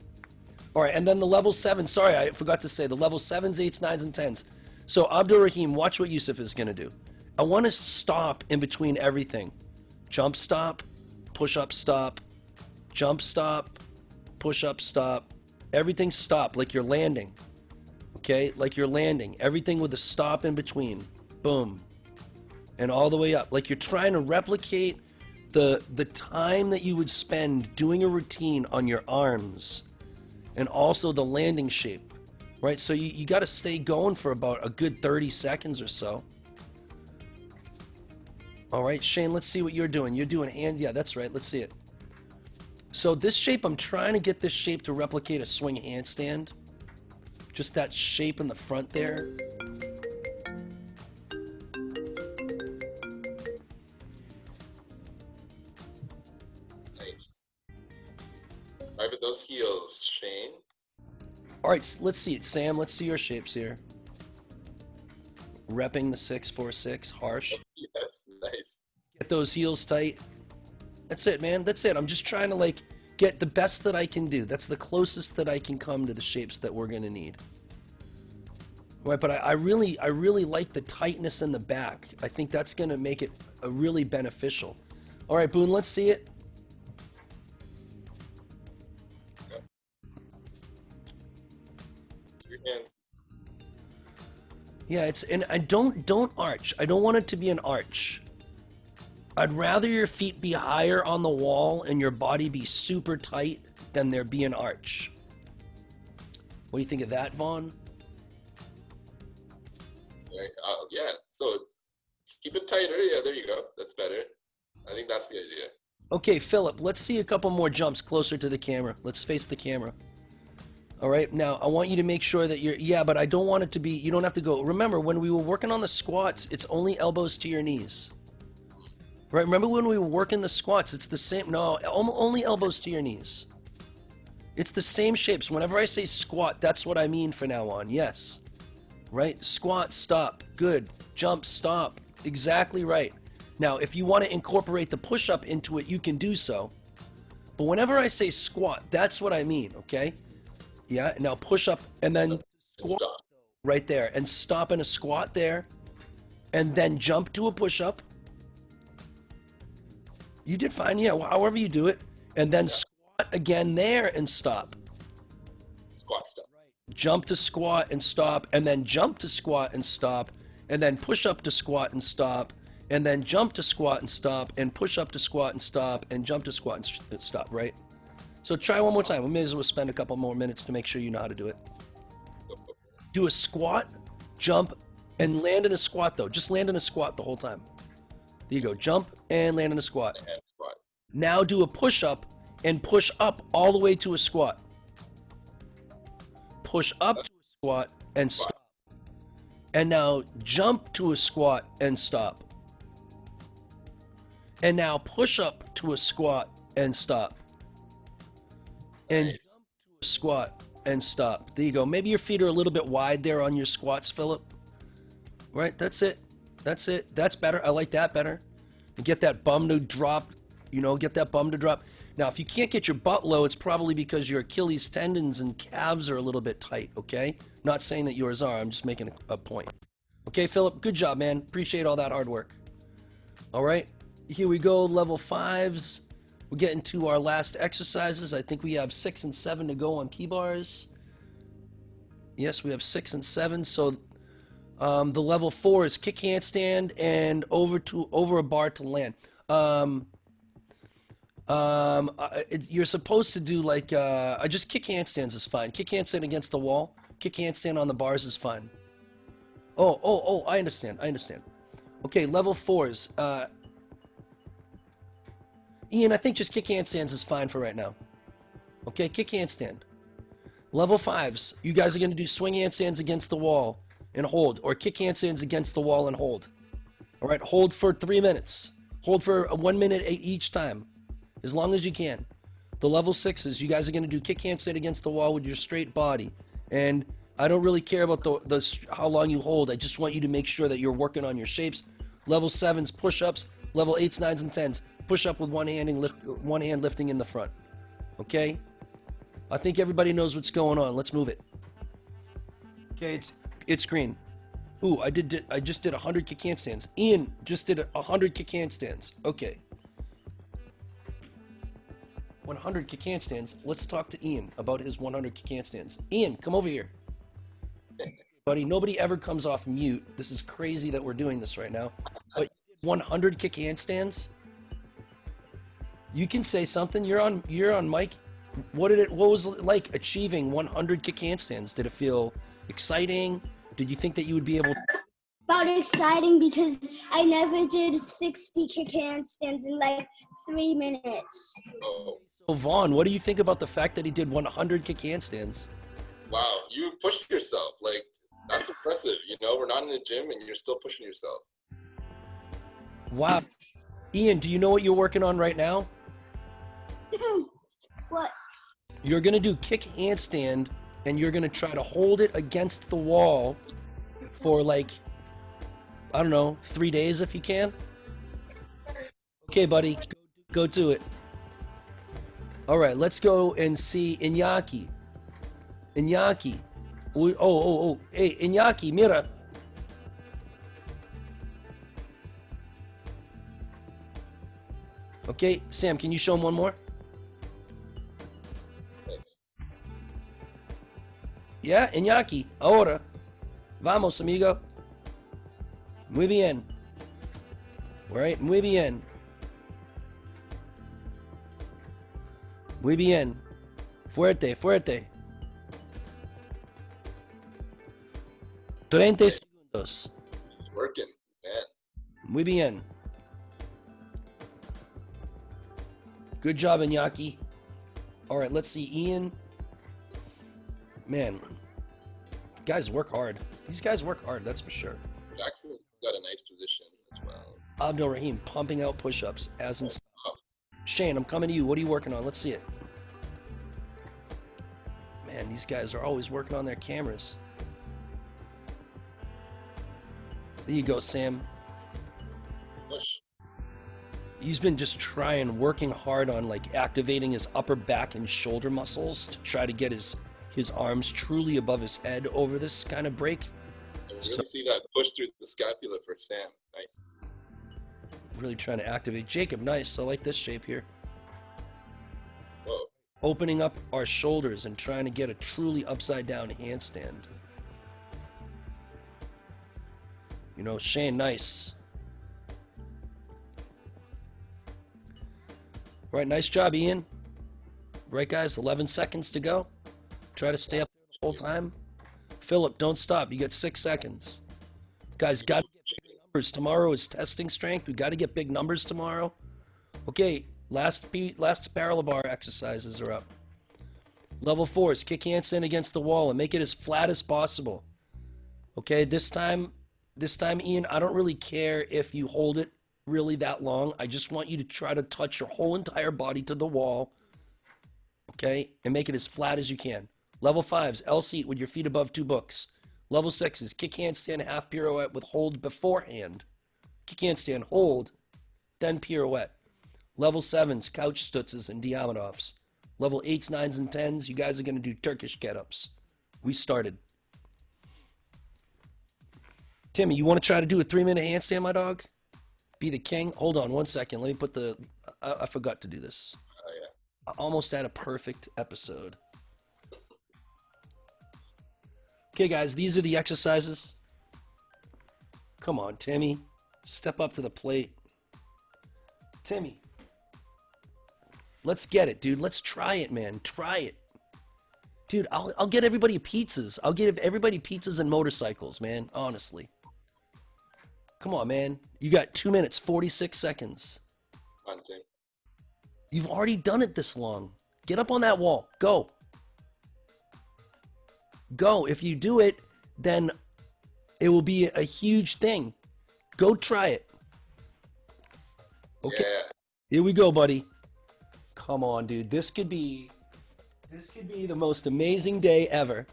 All right, and then the level seven. Sorry, I forgot to say the level sevens, eights, nines, and tens. So Abdul Rahim, watch what Yusuf is gonna do. I want to stop in between everything. Jump stop, push up stop, jump stop, push up stop. Everything stop like you're landing. Okay, like you're landing. Everything with a stop in between. Boom. And all the way up. Like you're trying to replicate the the time that you would spend doing a routine on your arms and also the landing shape right? So you, you got to stay going for about a good 30 seconds or so. All right shane let's see what you're doing. You're doing hand yeah that's right let's see it. So this shape i'm trying to get this shape to replicate a swing handstand. Just that shape in the front there those heels, Shane. All right, let's see it. Sam, let's see your shapes here. Repping the 646, harsh. Yes, nice. Get those heels tight. That's it, man. That's it. I'm just trying to like get the best that I can do. That's the closest that I can come to the shapes that we're gonna need. Right, but I, I really, I really like the tightness in the back. I think that's gonna make it a really beneficial. All right, Boone, let's see it. Yeah, it's and I don't don't arch. I don't want it to be an arch. I'd rather your feet be higher on the wall and your body be super tight than there be an arch. What do you think of that, Vaughn? Uh, yeah. So keep it tighter. Yeah, there you go. That's better. I think that's the idea. Okay, Philip, let's see a couple more jumps closer to the camera. Let's face the camera. All right, now I want you to make sure that you're, yeah, but I don't want it to be, you don't have to go. Remember, when we were working on the squats, it's only elbows to your knees. Right, remember when we were working the squats, it's the same, no, only elbows to your knees. It's the same shapes. Whenever I say squat, that's what I mean for now on, yes. Right, squat, stop, good. Jump, stop, exactly right. Now, if you want to incorporate the push up into it, you can do so. But whenever I say squat, that's what I mean, okay? Yeah, now push up and then squat stop. right there and stop in a squat there and then jump to a push up. You did fine, yeah, however you do it. And then squat again there and stop. Squat stop. Jump to squat and stop, and then jump to squat and stop, and then push up to squat and stop, and then jump to squat and stop, and push up to squat and stop, and jump to squat and sh- and stop, right? So try one more time. We may as well spend a couple more minutes to make sure you know how to do it. Do a squat, jump, and land in a squat though. Just land in a squat the whole time. There you go. Jump and land in a squat. Squat. Now do a push up and push up all the way to a squat. Push up to a squat and stop. And now jump to a squat and stop. And now push up to a squat and stop. And Nice. jump to a squat and stop. There you go. Maybe your feet are a little bit wide there on your squats, Philip. Right, that's it. That's it. That's better. I like that better. And get that bum to drop, you know, get that bum to drop. Now, if you can't get your butt low, it's probably because your Achilles tendons and calves are a little bit tight, okay? Not saying that yours are. I'm just making a, a point. Okay, Philip, good job, man. Appreciate all that hard work. All right, here we go, level fives. We're getting to our last exercises. I think we have six and seven to go on P bars. Yes, we have six and seven. So um, the level four is kick handstand and over to over a bar to land. Um, um, uh, it, you're supposed to do like uh, I just kick handstands is fine. Kick handstand against the wall. Kick handstand on the bars is fine. Oh, oh, oh! I understand. I understand. Okay, level fours. Uh, Ian, I think just kick handstands is fine for right now. Okay, kick handstand. Level fives. You guys are gonna do swing handstands against the wall and hold, or kick handstands against the wall and hold. All right, hold for three minutes. Hold for one minute each time, as long as you can. The level sixes, you guys are gonna do kick handstand against the wall with your straight body, and I don't really care about the, the how long you hold. I just want you to make sure that you're working on your shapes. Level sevens, push-ups. Level eights, nines, and tens, push up with one hand and lift, one hand lifting in the front. Okay. I think everybody knows what's going on. Let's move it. Okay, it's it's green. Ooh, I did, did I just did 100 kick handstands. Ian just did 100 kick handstands. Okay. 100 kick handstands. Let's talk to Ian about his 100 kick handstands. Ian, come over here. Buddy, nobody ever comes off mute. This is crazy that we're doing this right now. But 100 kick handstands? You can say something. You're on you're on mic. What did it what was it like achieving 100 kick handstands? Did it feel exciting? Did you think that you would be able To- About exciting because I never did 60 kick handstands in like three minutes. Oh, So Vaughn, what do you think about the fact that he did 100 kick handstands? wow. You pushed yourself. Like, that's impressive. You know, we're not in the gym and you're still pushing yourself. Wow. Ian, do you know what you're working on right now? What? You're to do kick handstand and you're to try to hold it against the wall for like I don't know, 3 days if you can. Okay, buddy, go, go to it. All right, let's go and see Iñaki. Iñaki. Oh, oh, oh. Hey, Iñaki, mira. Okay, Sam, can you show him one more? Ya, Iñaki, ahora. Vamos, amigo. Muy bien. Right, muy bien. Muy bien. Fuerte, fuerte. 30 segundos. It's working, man. Muy bien. Good job, Iñaki. All right, let's see. Ian. Man, guys work hard. These guys work hard, that's for sure. Jackson's got a nice position as well. Abdul Rahim pumping out push ups as in. Shane, I'm coming to you. What are you working on? Let's see it. Man, these guys are always working on their cameras. There you go, Sam. Push. He's been just trying, working hard on like activating his upper back and shoulder muscles to try to get his his arms truly above his head over this kind of break. I really So- see that push through the scapula for Sam. Nice. Really trying to activate Jacob. Nice. I like this shape here. Whoa. Opening up our shoulders and trying to get a truly upside down handstand. You know, Shane, nice. Right, nice job, Ian. Right, guys, 11 seconds to go. Try to stay up there the whole time. Philip, don't stop. You got six seconds. Guys, got to get big numbers. Tomorrow is testing strength. We got to get big numbers tomorrow. Okay, last beat, last parallel bar exercises are up. Level four is kick handstand against the wall and make it as flat as possible. Okay, this time, this time, Ian, I don't really care if you hold it really that long. I just want you to try to touch your whole entire body to the wall. Okay, and make it as flat as you can. Level fives, L seat with your feet above two books. Level sixes, kick handstand, half pirouette with hold beforehand. Kick handstand, hold, then pirouette. Level sevens, couch stutzes and Diamidovs. Level eights, nines, and tens, you guys are going to do Turkish get ups. We started. Timmy, you want to try to do a three minute handstand, my dog? Be the king? Hold on one second. Let me put the. I, I forgot to do this. Oh yeah. I almost had a perfect episode. Okay, guys, these are the exercises. Come on, Timmy. Step up to the plate. Timmy. Let's get it, dude. Let's try it, man. Try it. Dude, I'll, I'll get everybody pizzas. I'll give everybody pizzas and motorcycles, man. Honestly. Come on, man. You got two minutes, 46 seconds. One thing. You've already done it this long. Get up on that wall. Go. Go. If you do it, then it will be a huge thing. Go try it. Okay. Yeah. Here we go, buddy. Come on, dude. This could be this could be the most amazing day ever.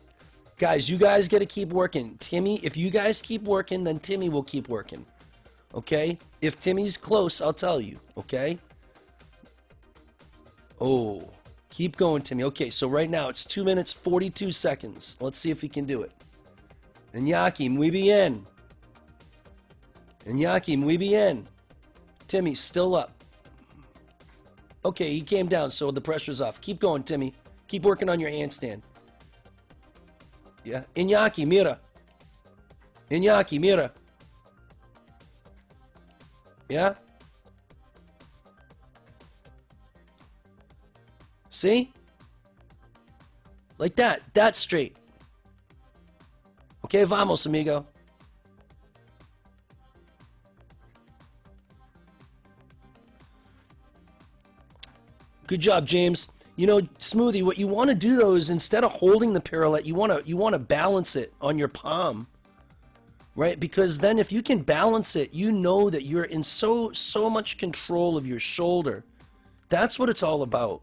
Guys, you guys got to keep working. Timmy, if you guys keep working, then Timmy will keep working. Okay? If Timmy's close, I'll tell you, okay? Oh, keep going, Timmy. Okay, so right now it's 2 minutes 42 seconds. Let's see if we can do it. Iñaki, muy bien. Iñaki, muy bien. Timmy, still up. Okay, he came down, so the pressure's off. Keep going, Timmy. Keep working on your handstand. Yeah. Iñaki, mira. Iñaki, mira. Yeah? See? Like that. That's straight. Okay, vamos, amigo. Good job, James. You know, Smoothie, what you want to do though is instead of holding the pirouette, you want to you want to balance it on your palm. Right? Because then if you can balance it, you know that you're in so so much control of your shoulder. That's what it's all about.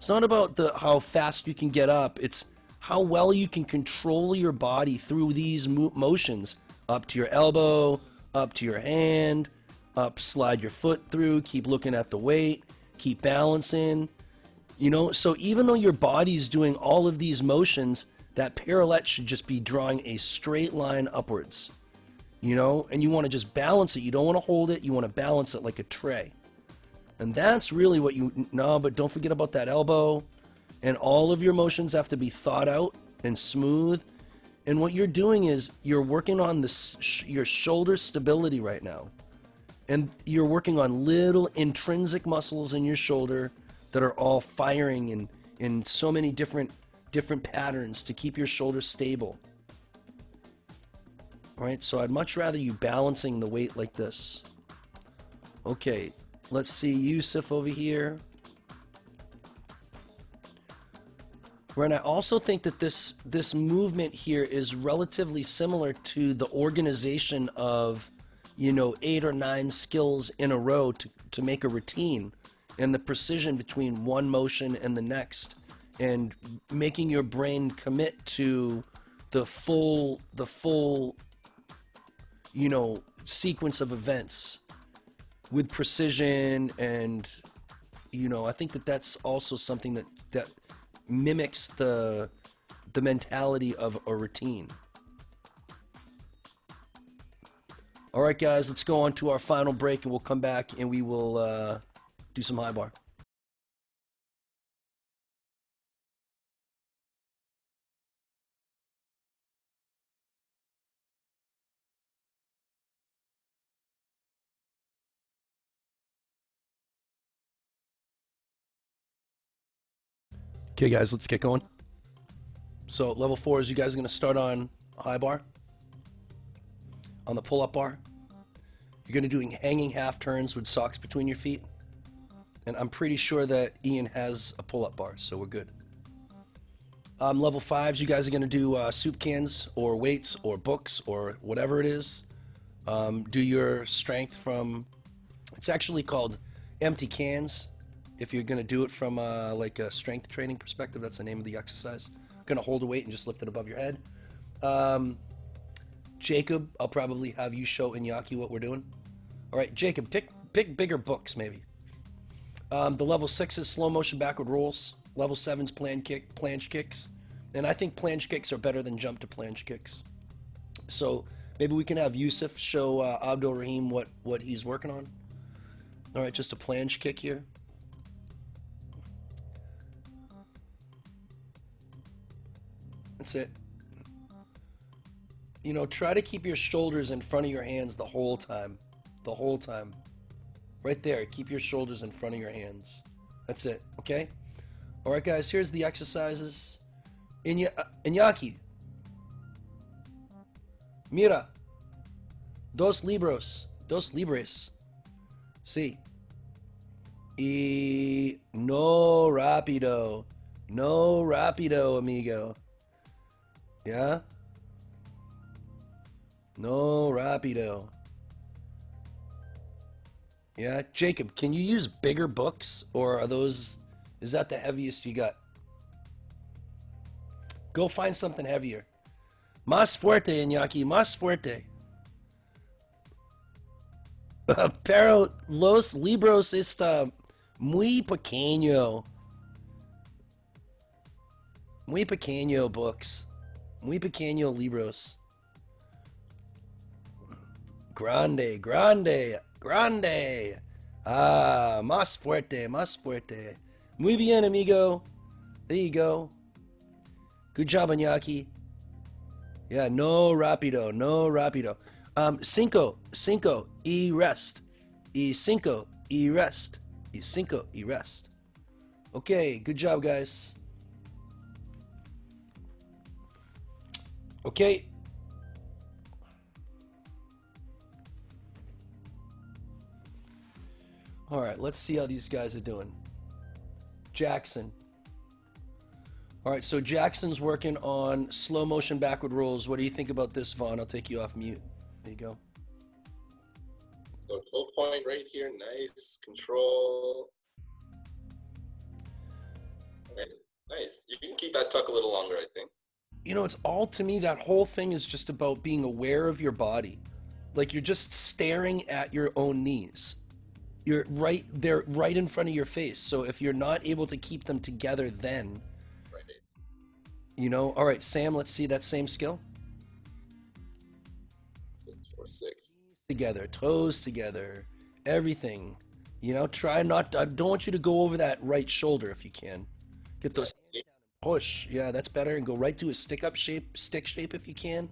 It's not about the how fast you can get up. It's how well you can control your body through these mo- motions up to your elbow, up to your hand, up slide your foot through, keep looking at the weight, keep balancing. You know, so even though your body's doing all of these motions, that pirouette should just be drawing a straight line upwards. You know, and you want to just balance it. You don't want to hold it, you want to balance it like a tray. And that's really what you no, but don't forget about that elbow. And all of your motions have to be thought out and smooth. And what you're doing is you're working on this your shoulder stability right now. And you're working on little intrinsic muscles in your shoulder that are all firing in, in so many different different patterns to keep your shoulder stable. All right, so I'd much rather you balancing the weight like this. Okay, let's see Yusuf over here. Right, I also think that this this movement here is relatively similar to the organization of, you know, eight or nine skills in a row to, to make a routine and the precision between one motion and the next and making your brain commit to the full the full you know sequence of events with precision and you know i think that that's also something that that mimics the the mentality of a routine. All right guys let's go on to our final break and we'll come back and we will uh, do some high bar Okay, guys, let's get going. So, level four is you guys are going to start on high bar, on the pull up bar. You're going to do hanging half turns with socks between your feet. And I'm pretty sure that Ian has a pull up bar, so we're good. Um, level fives, you guys are going to do uh, soup cans or weights or books or whatever it is. Um, do your strength from, it's actually called empty cans if you're going to do it from uh, like a strength training perspective, that's the name of the exercise. gonna hold a weight and just lift it above your head. Um, Jacob, I'll probably have you show Iñaki what we're doing. All right, Jacob, pick pick bigger books maybe. Um, the level six is slow motion backward rolls. Level seven's plan kick, planche kicks, and I think planche kicks are better than jump to planche kicks. So maybe we can have Yusuf show uh, Abdul Rahim what what he's working on. All right, just a planche kick here. That's it. You know, try to keep your shoulders in front of your hands the whole time. The whole time. Right there. Keep your shoulders in front of your hands. That's it. Okay? All right, guys, here's the exercises. Inya- uh, Iñaki. Mira. Dos libros. Dos libres. Sí. Y no rápido. No rápido, amigo. Yeah? No rapido. Yeah, Jacob, can you use bigger books or are those is that the heaviest you got? Go find something heavier. Más fuerte, Iñaki, más fuerte. Pero los libros está muy pequeño. Muy pequeño books. Muy pequeño libros. Grande, grande, grande. Ah, más fuerte, más fuerte. Muy bien, amigo. There you go. Good job, Iñaki. Yeah, no rapido, no rapido. Um, cinco, cinco, y rest. Y cinco, y rest. Y cinco, y rest. Okay, good job, guys. Okay. All right, let's see how these guys are doing. Jackson. All right, so Jackson's working on slow motion backward rolls. What do you think about this, Vaughn? I'll take you off mute. There you go. So toe point right here, nice control. Okay, nice. You can keep that tuck a little longer, I think. You know, it's all to me, that whole thing is just about being aware of your body. Like you're just staring at your own knees. You're right, they're right in front of your face. So if you're not able to keep them together, then, Right. you know, all right, Sam, let's see that same skill. Six, four, six. together, toes together, everything. You know, try not. I don't want you to go over that right shoulder if you can. Get those push. Yeah, that's better. And go right to a stick up shape, stick shape if you can.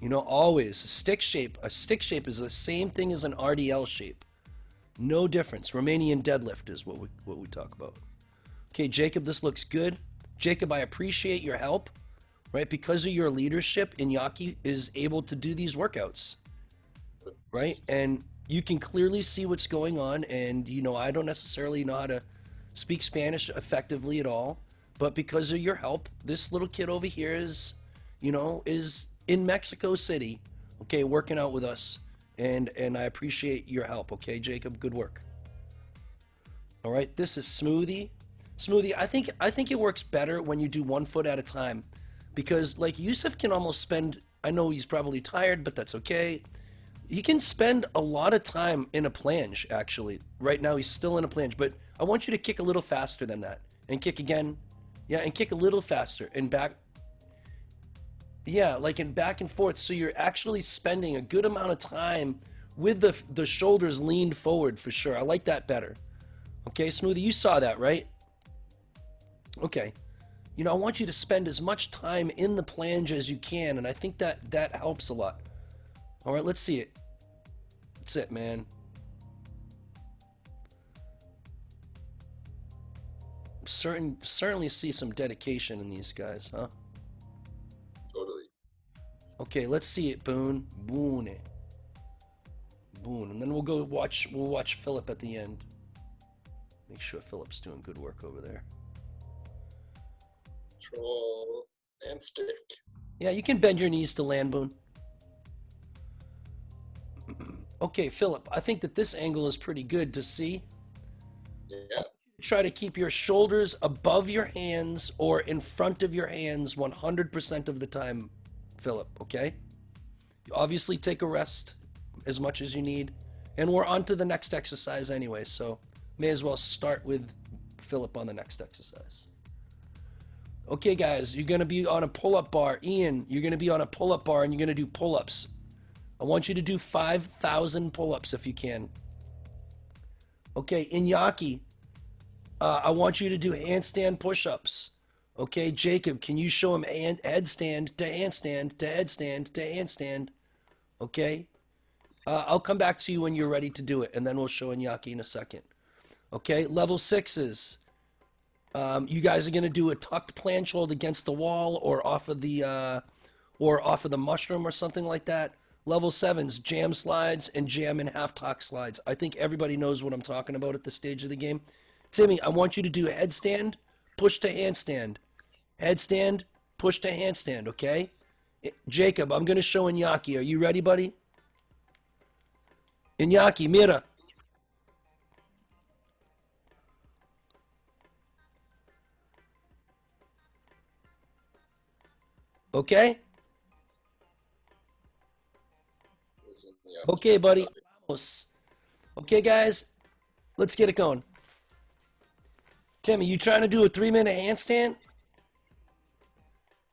You know, always a stick shape. A stick shape is the same thing as an RDL shape. No difference. Romanian deadlift is what we what we talk about. Okay, Jacob, this looks good. Jacob, I appreciate your help. Right, because of your leadership, Iñaki is able to do these workouts right? And you can clearly see what's going on. And, you know, I don't necessarily know how to speak Spanish effectively at all. But because of your help, this little kid over here is, you know, is in Mexico City, okay, working out with us. And, and I appreciate your help, okay, Jacob? Good work. All right, this is Smoothie. Smoothie, I think I think it works better when you do one foot at a time, because like Yusuf can almost spend. I know he's probably tired, but that's okay he can spend a lot of time in a planche actually right now he's still in a planche but i want you to kick a little faster than that and kick again yeah and kick a little faster and back. Yeah like in back and forth. So you're actually spending a good amount of time with the the shoulders leaned forward for sure. I like that better. Okay smoothie you saw that right? Okay. You know i want you to spend as much time in the planche as you can and i think that that helps a lot. All right let's see it. That's it, man. Certain, certainly see some dedication in these guys, huh? Totally. Okay, let's see it, Boone. Boone. Boone. And then we'll go watch we'll watch Philip at the end. Make sure Philip's doing good work over there. Control and stick. Yeah, you can bend your knees to land, Boone. Okay, Philip, I think that this angle is pretty good to see. Yeah. Try to keep your shoulders above your hands or in front of your hands 100% of the time, Philip, okay? You obviously take a rest as much as you need. And we're on to the next exercise anyway, so may as well start with Philip on the next exercise. Okay, guys, you're going to be on a pull up bar. Ian, you're going to be on a pull up bar and you're going to do pull ups. I want you to do 5,000 pull ups if you can. Okay, Iñaki, uh, I want you to do handstand push ups. Okay, Jacob, can you show him hand, headstand to handstand to headstand to handstand? Okay, uh, I'll come back to you when you're ready to do it, and then we'll show Iñaki in a second. Okay, level sixes. Um, you guys are gonna do a tucked planche hold against the wall or off of the uh, or off of the mushroom or something like that. Level sevens, jam slides and jam and half tuck slides. I think everybody knows what I'm talking about at this stage of the game. Timmy, I want you to do headstand, push to handstand, headstand, push to handstand. Okay, Jacob, I'm gonna show Iñaki. Are you ready, buddy? Iñaki, mira. Okay? Okay, buddy. Okay, guys, let's get it going. Timmy, you trying to do a three minute handstand?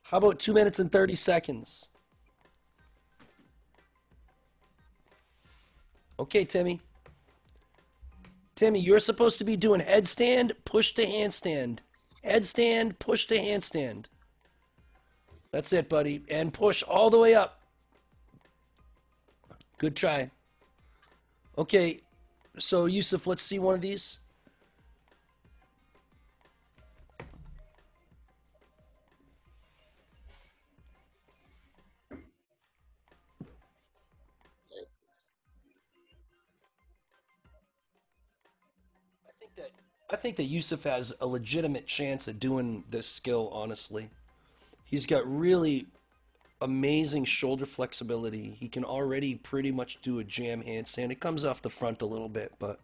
How about two minutes and 30 seconds? Okay, Timmy. Timmy, you're supposed to be doing headstand, push to handstand. Headstand, push to handstand. That's it, buddy. And push all the way up. Good try. Okay, so Yusuf, let's see one of these. I think that Yusuf has a legitimate chance at doing this skill. Honestly, he's got really amazing shoulder flexibility. He can already pretty much do a jam handstand. It comes off the front a little bit, but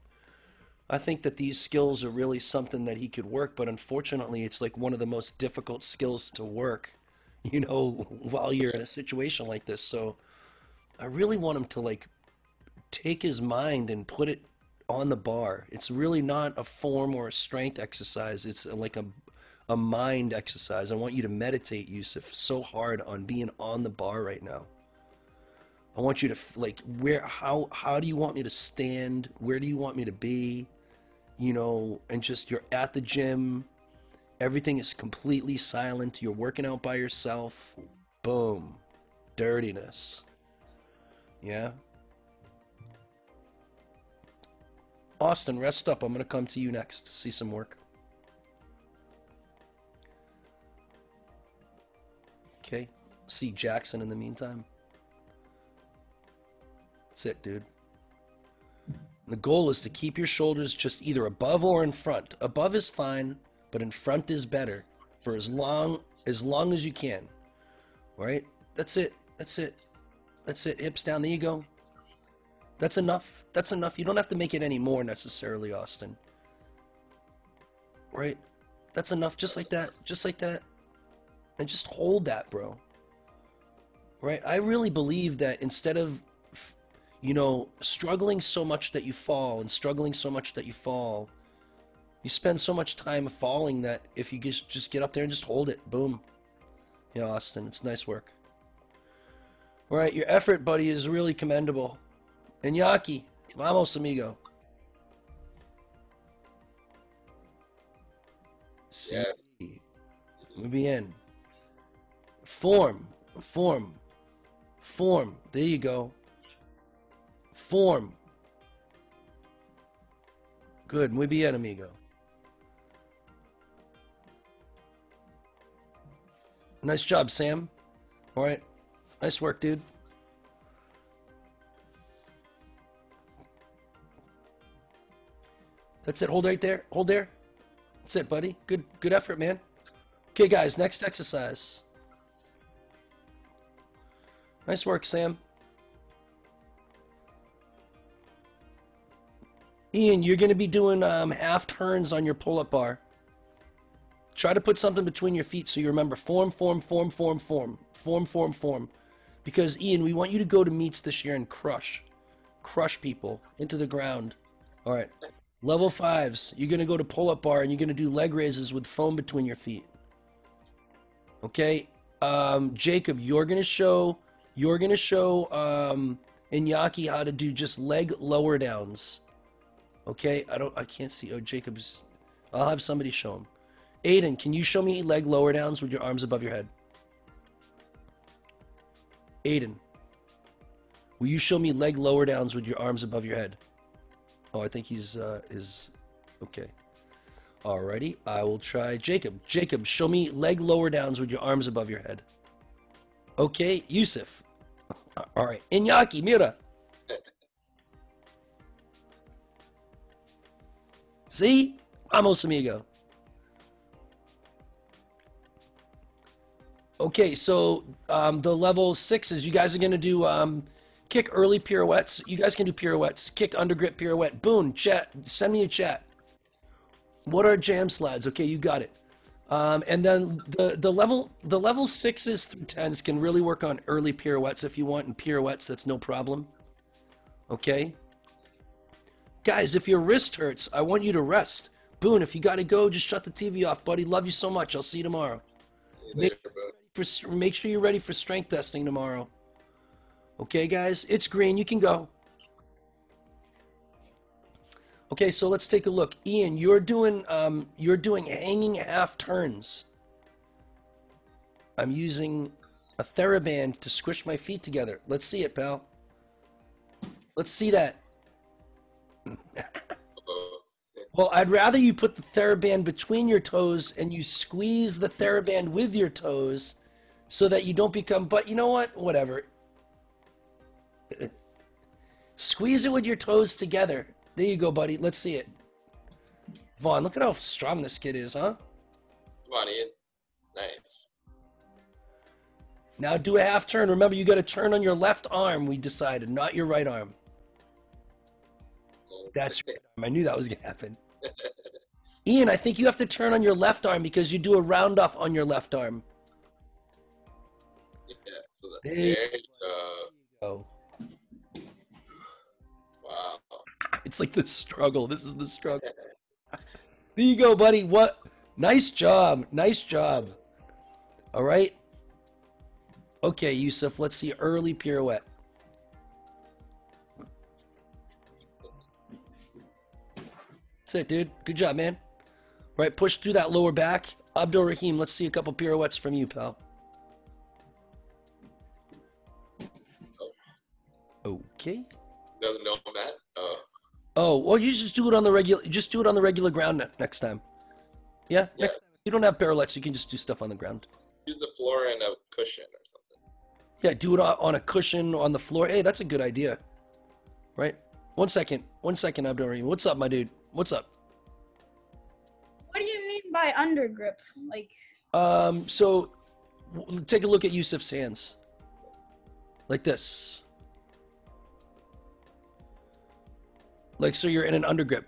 I think that these skills are really something that he could work. But unfortunately, it's like one of the most difficult skills to work. You know, while you're in a situation like this. So I really want him to like take his mind and put it on the bar. It's really not a form or a strength exercise. It's like a a mind exercise. I want you to meditate, Yusuf, so hard on being on the bar right now. I want you to like where how how do you want me to stand? Where do you want me to be? You know, and just you're at the gym. Everything is completely silent. You're working out by yourself. Boom. Dirtiness. Yeah. Austin, rest up. I'm going to come to you next. See some work. Okay. See Jackson in the meantime. That's it, dude. The goal is to keep your shoulders just either above or in front. Above is fine, but in front is better for as long as long as you can. All right? That's it. That's it. That's it. Hips down. There you go. That's enough. That's enough. You don't have to make it any more necessarily, Austin. Right? That's enough. Just like that. Just like that. And just hold that, bro. Right? I really believe that instead of, you know, struggling so much that you fall and struggling so much that you fall, you spend so much time falling that if you just just get up there and just hold it, boom. You know, Austin, it's nice work. All right, your effort, buddy, is really commendable. Iñaki, vamos, amigo. Sí. Muy bien. Form, form, form. There you go. Form. Good. Muy bien, amigo. Nice job, Sam. All right. Nice work, dude. That's it. Hold right there. Hold there. That's it, buddy. Good good effort, man. Okay, guys, next exercise. Nice work, Sam. Ian, you're going to be doing um, half turns on your pull up bar. Try to put something between your feet so you remember form, form, form, form, form, form, form, form. Because, Ian, we want you to go to meets this year and crush. Crush people into the ground. All right. Level fives, you're going to go to pull up bar and you're going to do leg raises with foam between your feet. Okay. Um, Jacob, you're going to show. You're going to show um, Iñaki how to do just leg lower downs. Okay, I don't, I can't see. Oh, Jacob's. I'll have somebody show him. Aiden, can you show me leg lower downs with your arms above your head? Aiden, will you show me leg lower downs with your arms above your head? Oh, I think he's uh, is okay. Alrighty, I will try Jacob. Jacob, show me leg lower downs with your arms above your head. Okay, Yusuf. All right, Iñaki, mira. See? Vamos, amigo. Okay, so um, the level sixes, you guys are going to do um, kick early pirouettes. You guys can do pirouettes. Kick under grip pirouette. Boom, chat. Send me a chat. What are jam slides? Okay, you got it. Um, and then the, the level the level sixes through tens can really work on early pirouettes if you want, and pirouettes, that's no problem. Okay? Guys, if your wrist hurts, I want you to rest. Boone, if you got to go, just shut the TV off, buddy. Love you so much. I'll see you tomorrow. Bro. For, make sure you're ready for strength testing tomorrow. Okay, guys? It's green. You can go. Okay, so let's take a look. Ian, you're doing um, you're doing hanging half turns. I'm using a TheraBand to squish my feet together. Let's see it, pal. Let's see that. Well, I'd rather you put the TheraBand between your toes and you squeeze the TheraBand with your toes so that you don't become, but you know what? Whatever. Squeeze it with your toes together. There you go, buddy. Let's see it. Vaughn, look at how strong this kid is, huh? Come on, Ian. Nice. Now do a half turn. Remember, you got to turn on your left arm, we decided, not your right arm. That's your right arm. I knew that was going to happen. Ian, I think you have to turn on your left arm because you do a round off on your left arm. Yeah, so that, There there you you go. it's like the struggle. This is the struggle. There you go, buddy. What? Nice job. Nice job. All right. Okay, Yusuf, let's see early pirouette. That's it, dude. Good job, man. Right, push through that lower back. Abdul Rahim, let's see a couple pirouettes from you, pal. Okay. No, no, Matt. Oh, well, you just do it on the regular. Just do it on the regular ground ne- next time. Yeah. Yeah. Next time. You don't have parallettes. you can just do stuff on the ground. use the floor and a cushion or something. Yeah, do it on on a cushion on the floor. Hey, that's a good idea. Right. One second. One second, Abdul Rahim. What's up, my dude? What's up? What do you mean by undergrip? Like, Um. So, w- take a look at Yusuf's hands. Like this. Like so, you're in an undergrip.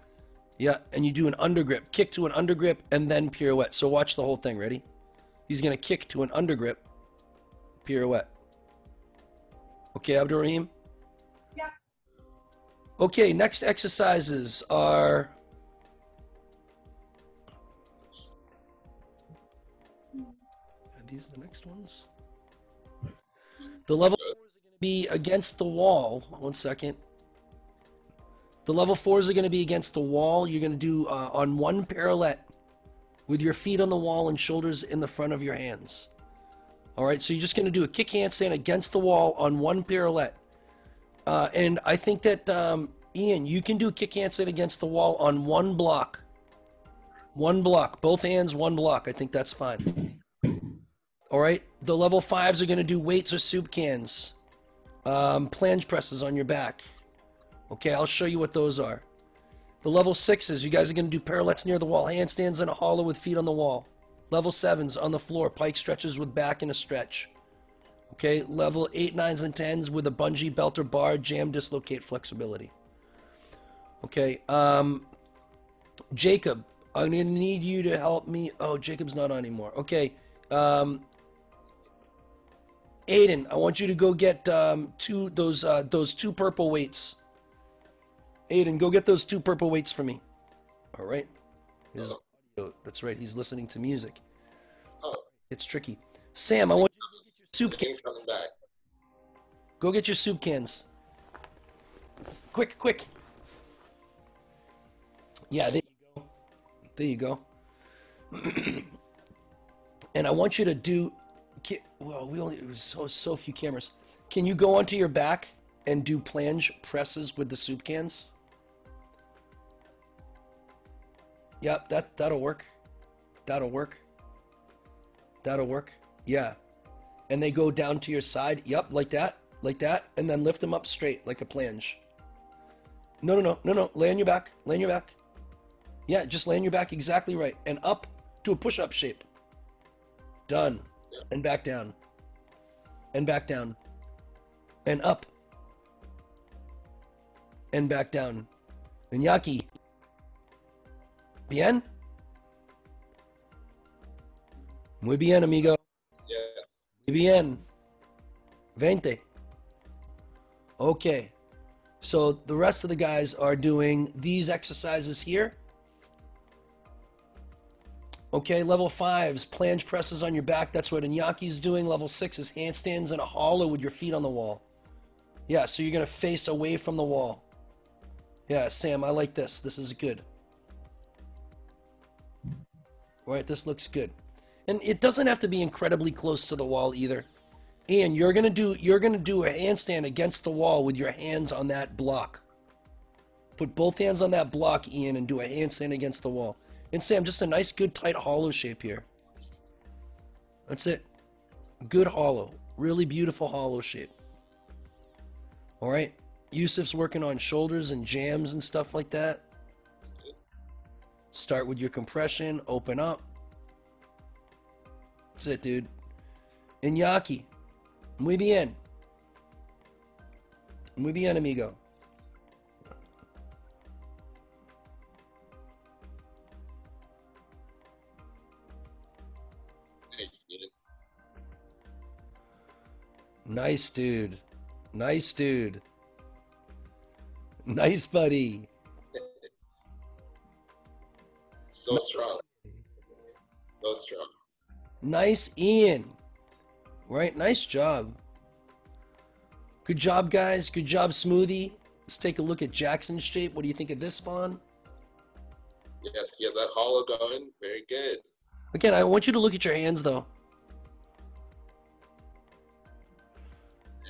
Yeah, and you do an undergrip, kick to an undergrip, and then pirouette. So watch the whole thing. Ready? He's gonna kick to an undergrip, pirouette. Okay, Abdul Rahim? Yeah. Okay, next exercises are. Are these the next ones? The level are going to be against the wall. One second. The level fours are going to be against the wall. You're going to do uh, on one parallel with your feet on the wall and shoulders in the front of your hands. All right, so you're just going to do a kick handstand against the wall on one parallel. Uh, and I think that, um, Ian, you can do a kick handstand against the wall on one block. One block. Both hands, one block. I think that's fine. All right, the level fives are going to do weights or soup cans, um, planche presses on your back. Okay, I'll show you what those are. The level sixes, you guys are going to do parallettes near the wall, handstands in a hollow with feet on the wall. Level sevens on the floor, pike stretches with back and a stretch. Okay, level eight, nines, and tens with a bungee belt or bar, jam, dislocate, flexibility. Okay. Um, Jacob, I'm gonna need you to help me. Oh, Jacob's not on anymore. Okay. Um, Aiden, I want you to go get um, two those uh, those two purple weights. Aiden, go get those two purple weights for me. All right. His oh. audio- that's right. He's listening to music. Oh, It's tricky. Sam, I want you to get your soup cans. coming back. Go get your soup cans. Quick, quick. Yeah, there you go. There you go. and I want you to do. Well, we only it was so so few cameras. Can you go onto your back and do planche presses with the soup cans? Yep, that that'll work. That'll work. That'll work. Yeah. And they go down to your side. Yep, like that. Like that. And then lift them up straight like a planche. No, no, no, no, no. Lay on your back. Lay on your back. Yeah, just lay on your back exactly right. And up to a push up shape. Done. And back down. And back down. And up. And back down. And yaki. Bien? Muy bien, amigo. Yes. Muy bien. Veinte. Okay. So the rest of the guys are doing these exercises here. Okay, level fives, planche presses on your back. That's what Iñaki's doing. Level six is handstands in a hollow with your feet on the wall. Yeah, so you're gonna face away from the wall. Yeah, Sam, I like this. This is good. All right, this looks good. And it doesn't have to be incredibly close to the wall either. Ian, you're gonna do you're gonna do a handstand against the wall with your hands on that block. Put both hands on that block, Ian, and do a handstand against the wall. And Sam, just a nice, good, tight hollow shape here. That's it. Good hollow. Really beautiful hollow shape. All right. Yusuf's working on shoulders and jams and stuff like that. Start with your compression, open up. That's it, dude. Iñaki. Muy bien. Muy bien, amigo. Nice, dude. Nice, dude. Nice, buddy. So strong. So strong. Nice, Ian. Right? Nice job. Good job, guys. Good job, Smoothie. Let's take a look at Jackson's shape. What do you think of this Vaughn? Yes, he has that hollow going. Very good. Again, I want you to look at your hands, though.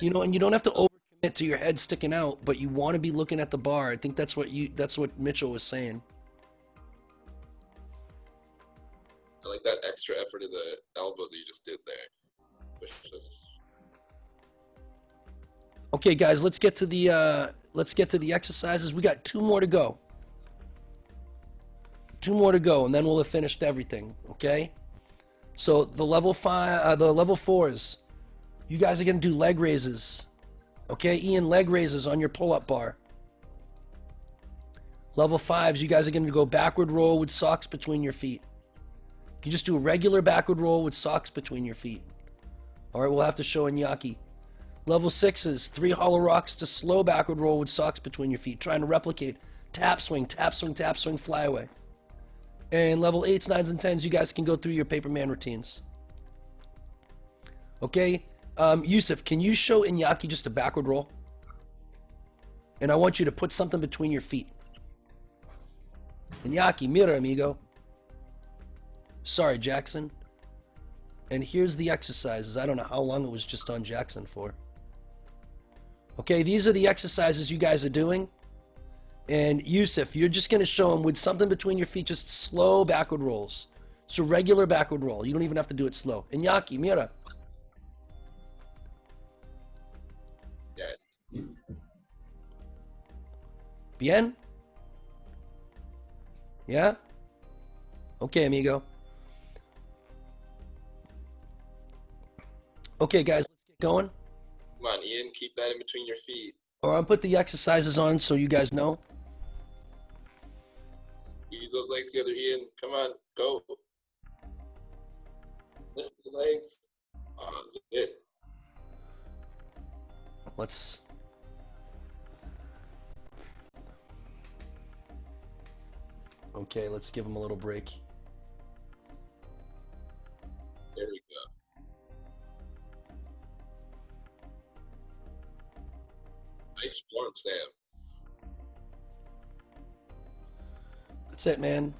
You know, and you don't have to overcommit to your head sticking out, but you want to be looking at the bar. I think that's what you that's what Mitchell was saying. Like that extra effort of the elbows that you just did there. Okay, guys, let's get to the uh, let's get to the exercises. We got two more to go. Two more to go, and then we'll have finished everything. Okay. So the level five, uh, the level fours, you guys are gonna do leg raises. Okay, Ian, leg raises on your pull-up bar. Level fives, you guys are gonna go backward roll with socks between your feet. You just do a regular backward roll with socks between your feet. All right, we'll have to show Iñaki. Level sixes, three hollow rocks to slow backward roll with socks between your feet, trying to replicate tap swing, tap swing, tap swing, fly away. And level eights, nines, and tens, you guys can go through your Paperman routines. Okay, um, Yusuf, can you show Iñaki just a backward roll? And I want you to put something between your feet. Iñaki, mira, amigo. Sorry, Jackson. And here's the exercises. I don't know how long it was just on Jackson for. Okay, these are the exercises you guys are doing. And Yusuf, you're just going to show them with something between your feet, just slow backward rolls. So regular backward roll. You don't even have to do it slow. Iñaki, mira. Bien? Yeah? Okay, amigo. Okay, guys, let's get going. Come on, Ian. Keep that in between your feet. Or I'll put the exercises on so you guys know. Use those legs together, Ian. Come on, go. Lift the legs. Oh, good. Let's. Okay, let's give him a little break. There we go. Nice form, Sam. That's it, man.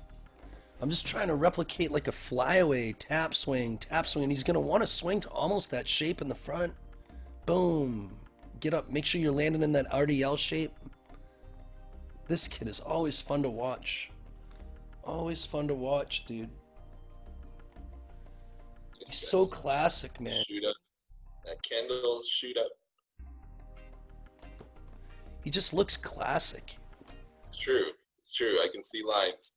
I'm just trying to replicate like a flyaway tap swing, tap swing, and he's gonna want to swing to almost that shape in the front. Boom. Get up. Make sure you're landing in that RDL shape. This kid is always fun to watch. Always fun to watch, dude. He's so classic, man. Shoot up. That Kendall shoot up. He just looks classic. It's true. It's true. I can see lines.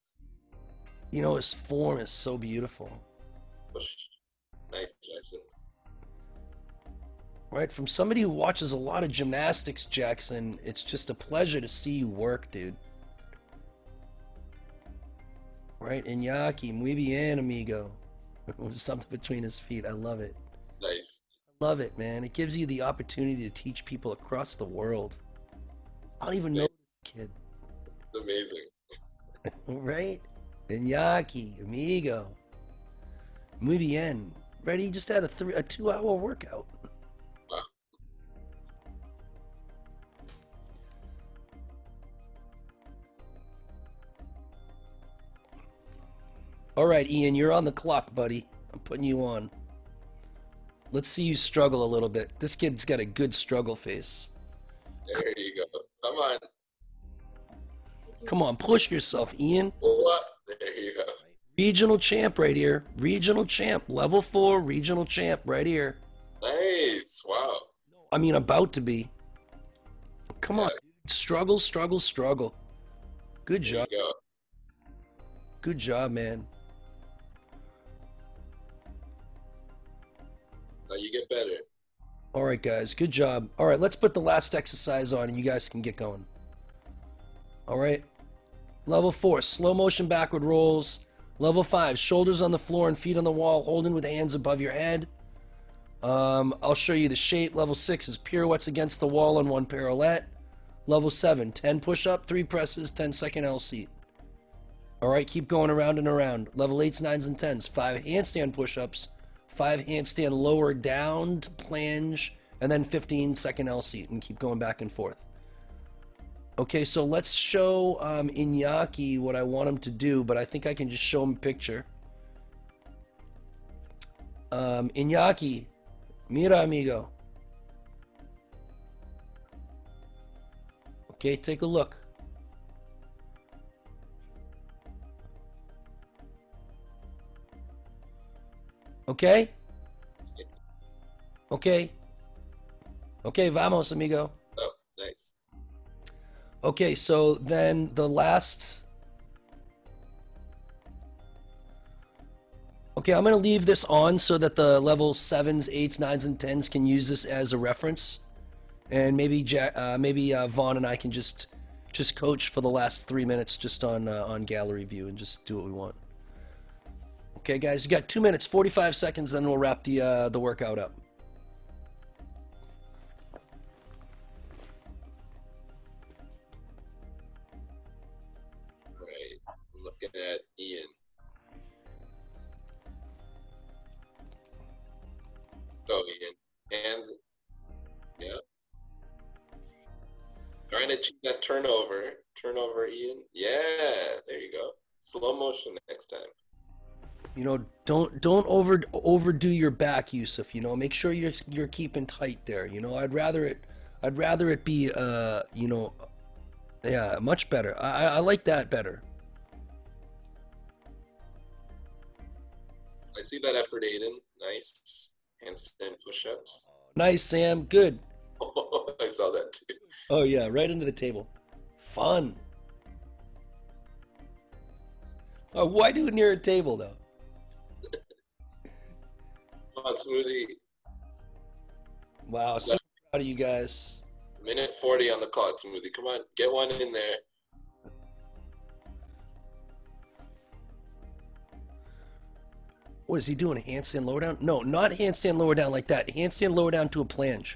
You know, his form is so beautiful. Nice, Jackson. Right? From somebody who watches a lot of gymnastics, Jackson, it's just a pleasure to see you work, dude. Right? Iñaki, muy bien, amigo. With something between his feet. I love it. Nice. Love it, man. It gives you the opportunity to teach people across the world. I don't even know this kid. It's amazing. Right? Iñaki, amigo. Muy bien. Right? He just had a three, a two hour workout. Wow. All right, Ian, you're on the clock, buddy. I'm putting you on. Let's see you struggle a little bit. This kid's got a good struggle face. There you go. Come on. Come on, push yourself, Ian. There you go. Regional champ right here. Regional champ. Level four regional champ right here. Nice. Wow. I mean, about to be. Come on. Struggle, struggle, struggle. Good There job. go. Good job, man. Now you get better. All right, guys. Good job. All right, let's put the last exercise on and you guys can get going. All right. Level four, slow motion backward rolls. Level five, shoulders on the floor and feet on the wall, holding with hands above your head. Um, I'll show you the shape. Level six is pirouettes against the wall on one parallel. Level seven, 10 push up, three presses, 10 second L seat. All right, keep going around and around. Level eights, nines, and tens, five handstand push ups, five handstand lower down to planche, and then 15 second L seat, and keep going back and forth. Okay, so let's show um, Iñaki what I want him to do, but I think I can just show him a picture. Um, Iñaki, mira amigo. Okay, take a look. Okay? Okay. Okay, vamos, amigo. Oh, nice. Okay, so then the last. Okay, I'm going to leave this on so that the level 7s, 8s, 9s, and 10s can use this as a reference. And maybe ja- uh, maybe uh, Vaughn and I can just just coach for the last three minutes just on uh, on gallery view and just do what we want. Okay, guys, you got two minutes, 45 seconds, then we'll wrap the uh, the workout up. Right. I'm looking at Ian. Go, Ian. Hands. Yeah. Trying to achieve that turnover. Turnover, Ian. Yeah. There you go. Slow motion next time. You know, don't don't over overdo your back, Yusuf. You know, make sure you're you're keeping tight there. You know, I'd rather it I'd rather it be uh you know yeah much better. I I like that better. I see that effort, Aiden. Nice. Handstand push-ups. Nice, Sam. Good. I saw that too. Oh yeah, right into the table. Fun. Oh, why do it near a table though? smoothie. Wow, so proud of you guys. Minute 40 on the clock smoothie. Come on, get one in there. What is he doing? Handstand lower down? No, not handstand lower down like that. Handstand lower down to a planche.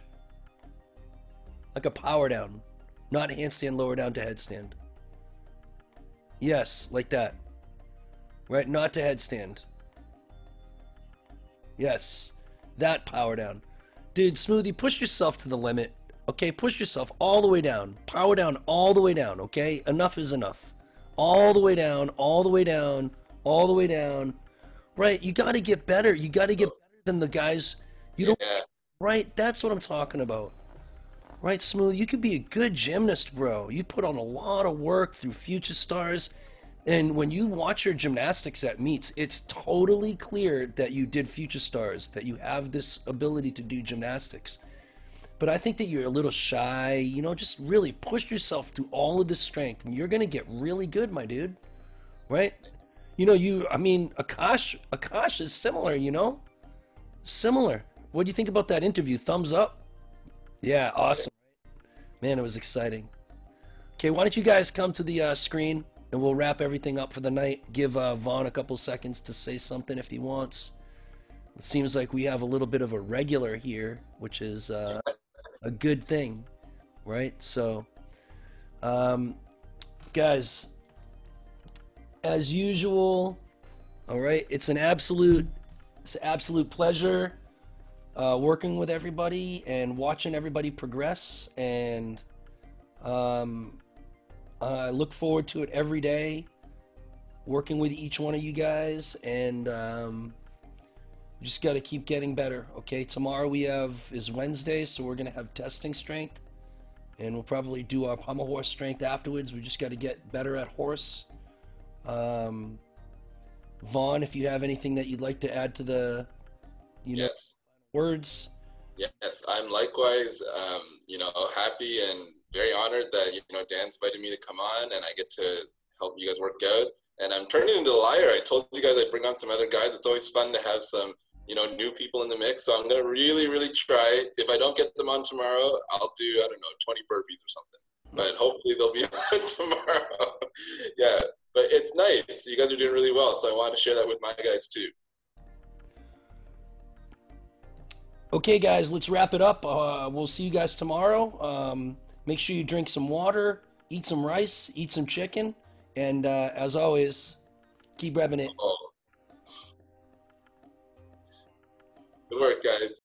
Like a power down. Not handstand lower down to headstand. Yes, like that. Right? Not to headstand. Yes. That power down. Dude, Smoothie, push yourself to the limit. Okay, push yourself all the way down. Power down all the way down, okay? Enough is enough. All the way down, all the way down, all the way down. Right, you got to get better. You got to get better than the guys. You don't Yeah. Right, that's what I'm talking about. Right, Smooth, you could be a good gymnast, bro. You put on a lot of work through Future Stars. And when you watch your gymnastics at meets, it's totally clear that you did Future Stars, that you have this ability to do gymnastics. But I think that you're a little shy. You know, just really push yourself through all of this strength, and you're going to get really good, my dude. Right? You know, you, I mean, Akash, Akash is similar, you know? Similar. What do you think about that interview? Thumbs up? Yeah, awesome. Man, it was exciting. Okay, why don't you guys come to the uh, screen and we'll wrap everything up for the night. Give uh, Vaughn a couple seconds to say something if he wants. It seems like we have a little bit of a regular here, which is uh, a good thing, right? So, um, guys, as usual, all right, it's an absolute, it's an absolute pleasure uh, working with everybody and watching everybody progress. And um, I look forward to it every day, working with each one of you guys. And um, just got to keep getting better. Okay, tomorrow we have is Wednesday, so we're gonna have testing strength, and we'll probably do our pommel horse strength afterwards. We just got to get better at horse. Um, Vaughn, if you have anything that you'd like to add to the, you know, Yes. words. Yes, I'm likewise, um, you know, happy and very honored that you know Dan's invited me to come on and I get to help you guys work out. And I'm turning into a liar. I told you guys I'd bring on some other guys. It's always fun to have some, you know, new people in the mix. So I'm gonna really, really try. If I don't get them on tomorrow, I'll do I don't know 20 burpees or something. But hopefully they'll be on tomorrow. yeah, but it's nice. You guys are doing really well. So I want to share that with my guys too. Okay, guys, let's wrap it up. Uh, we'll see you guys tomorrow. Um, make sure you drink some water, eat some rice, eat some chicken, and uh, as always, keep repping it. Good work, guys.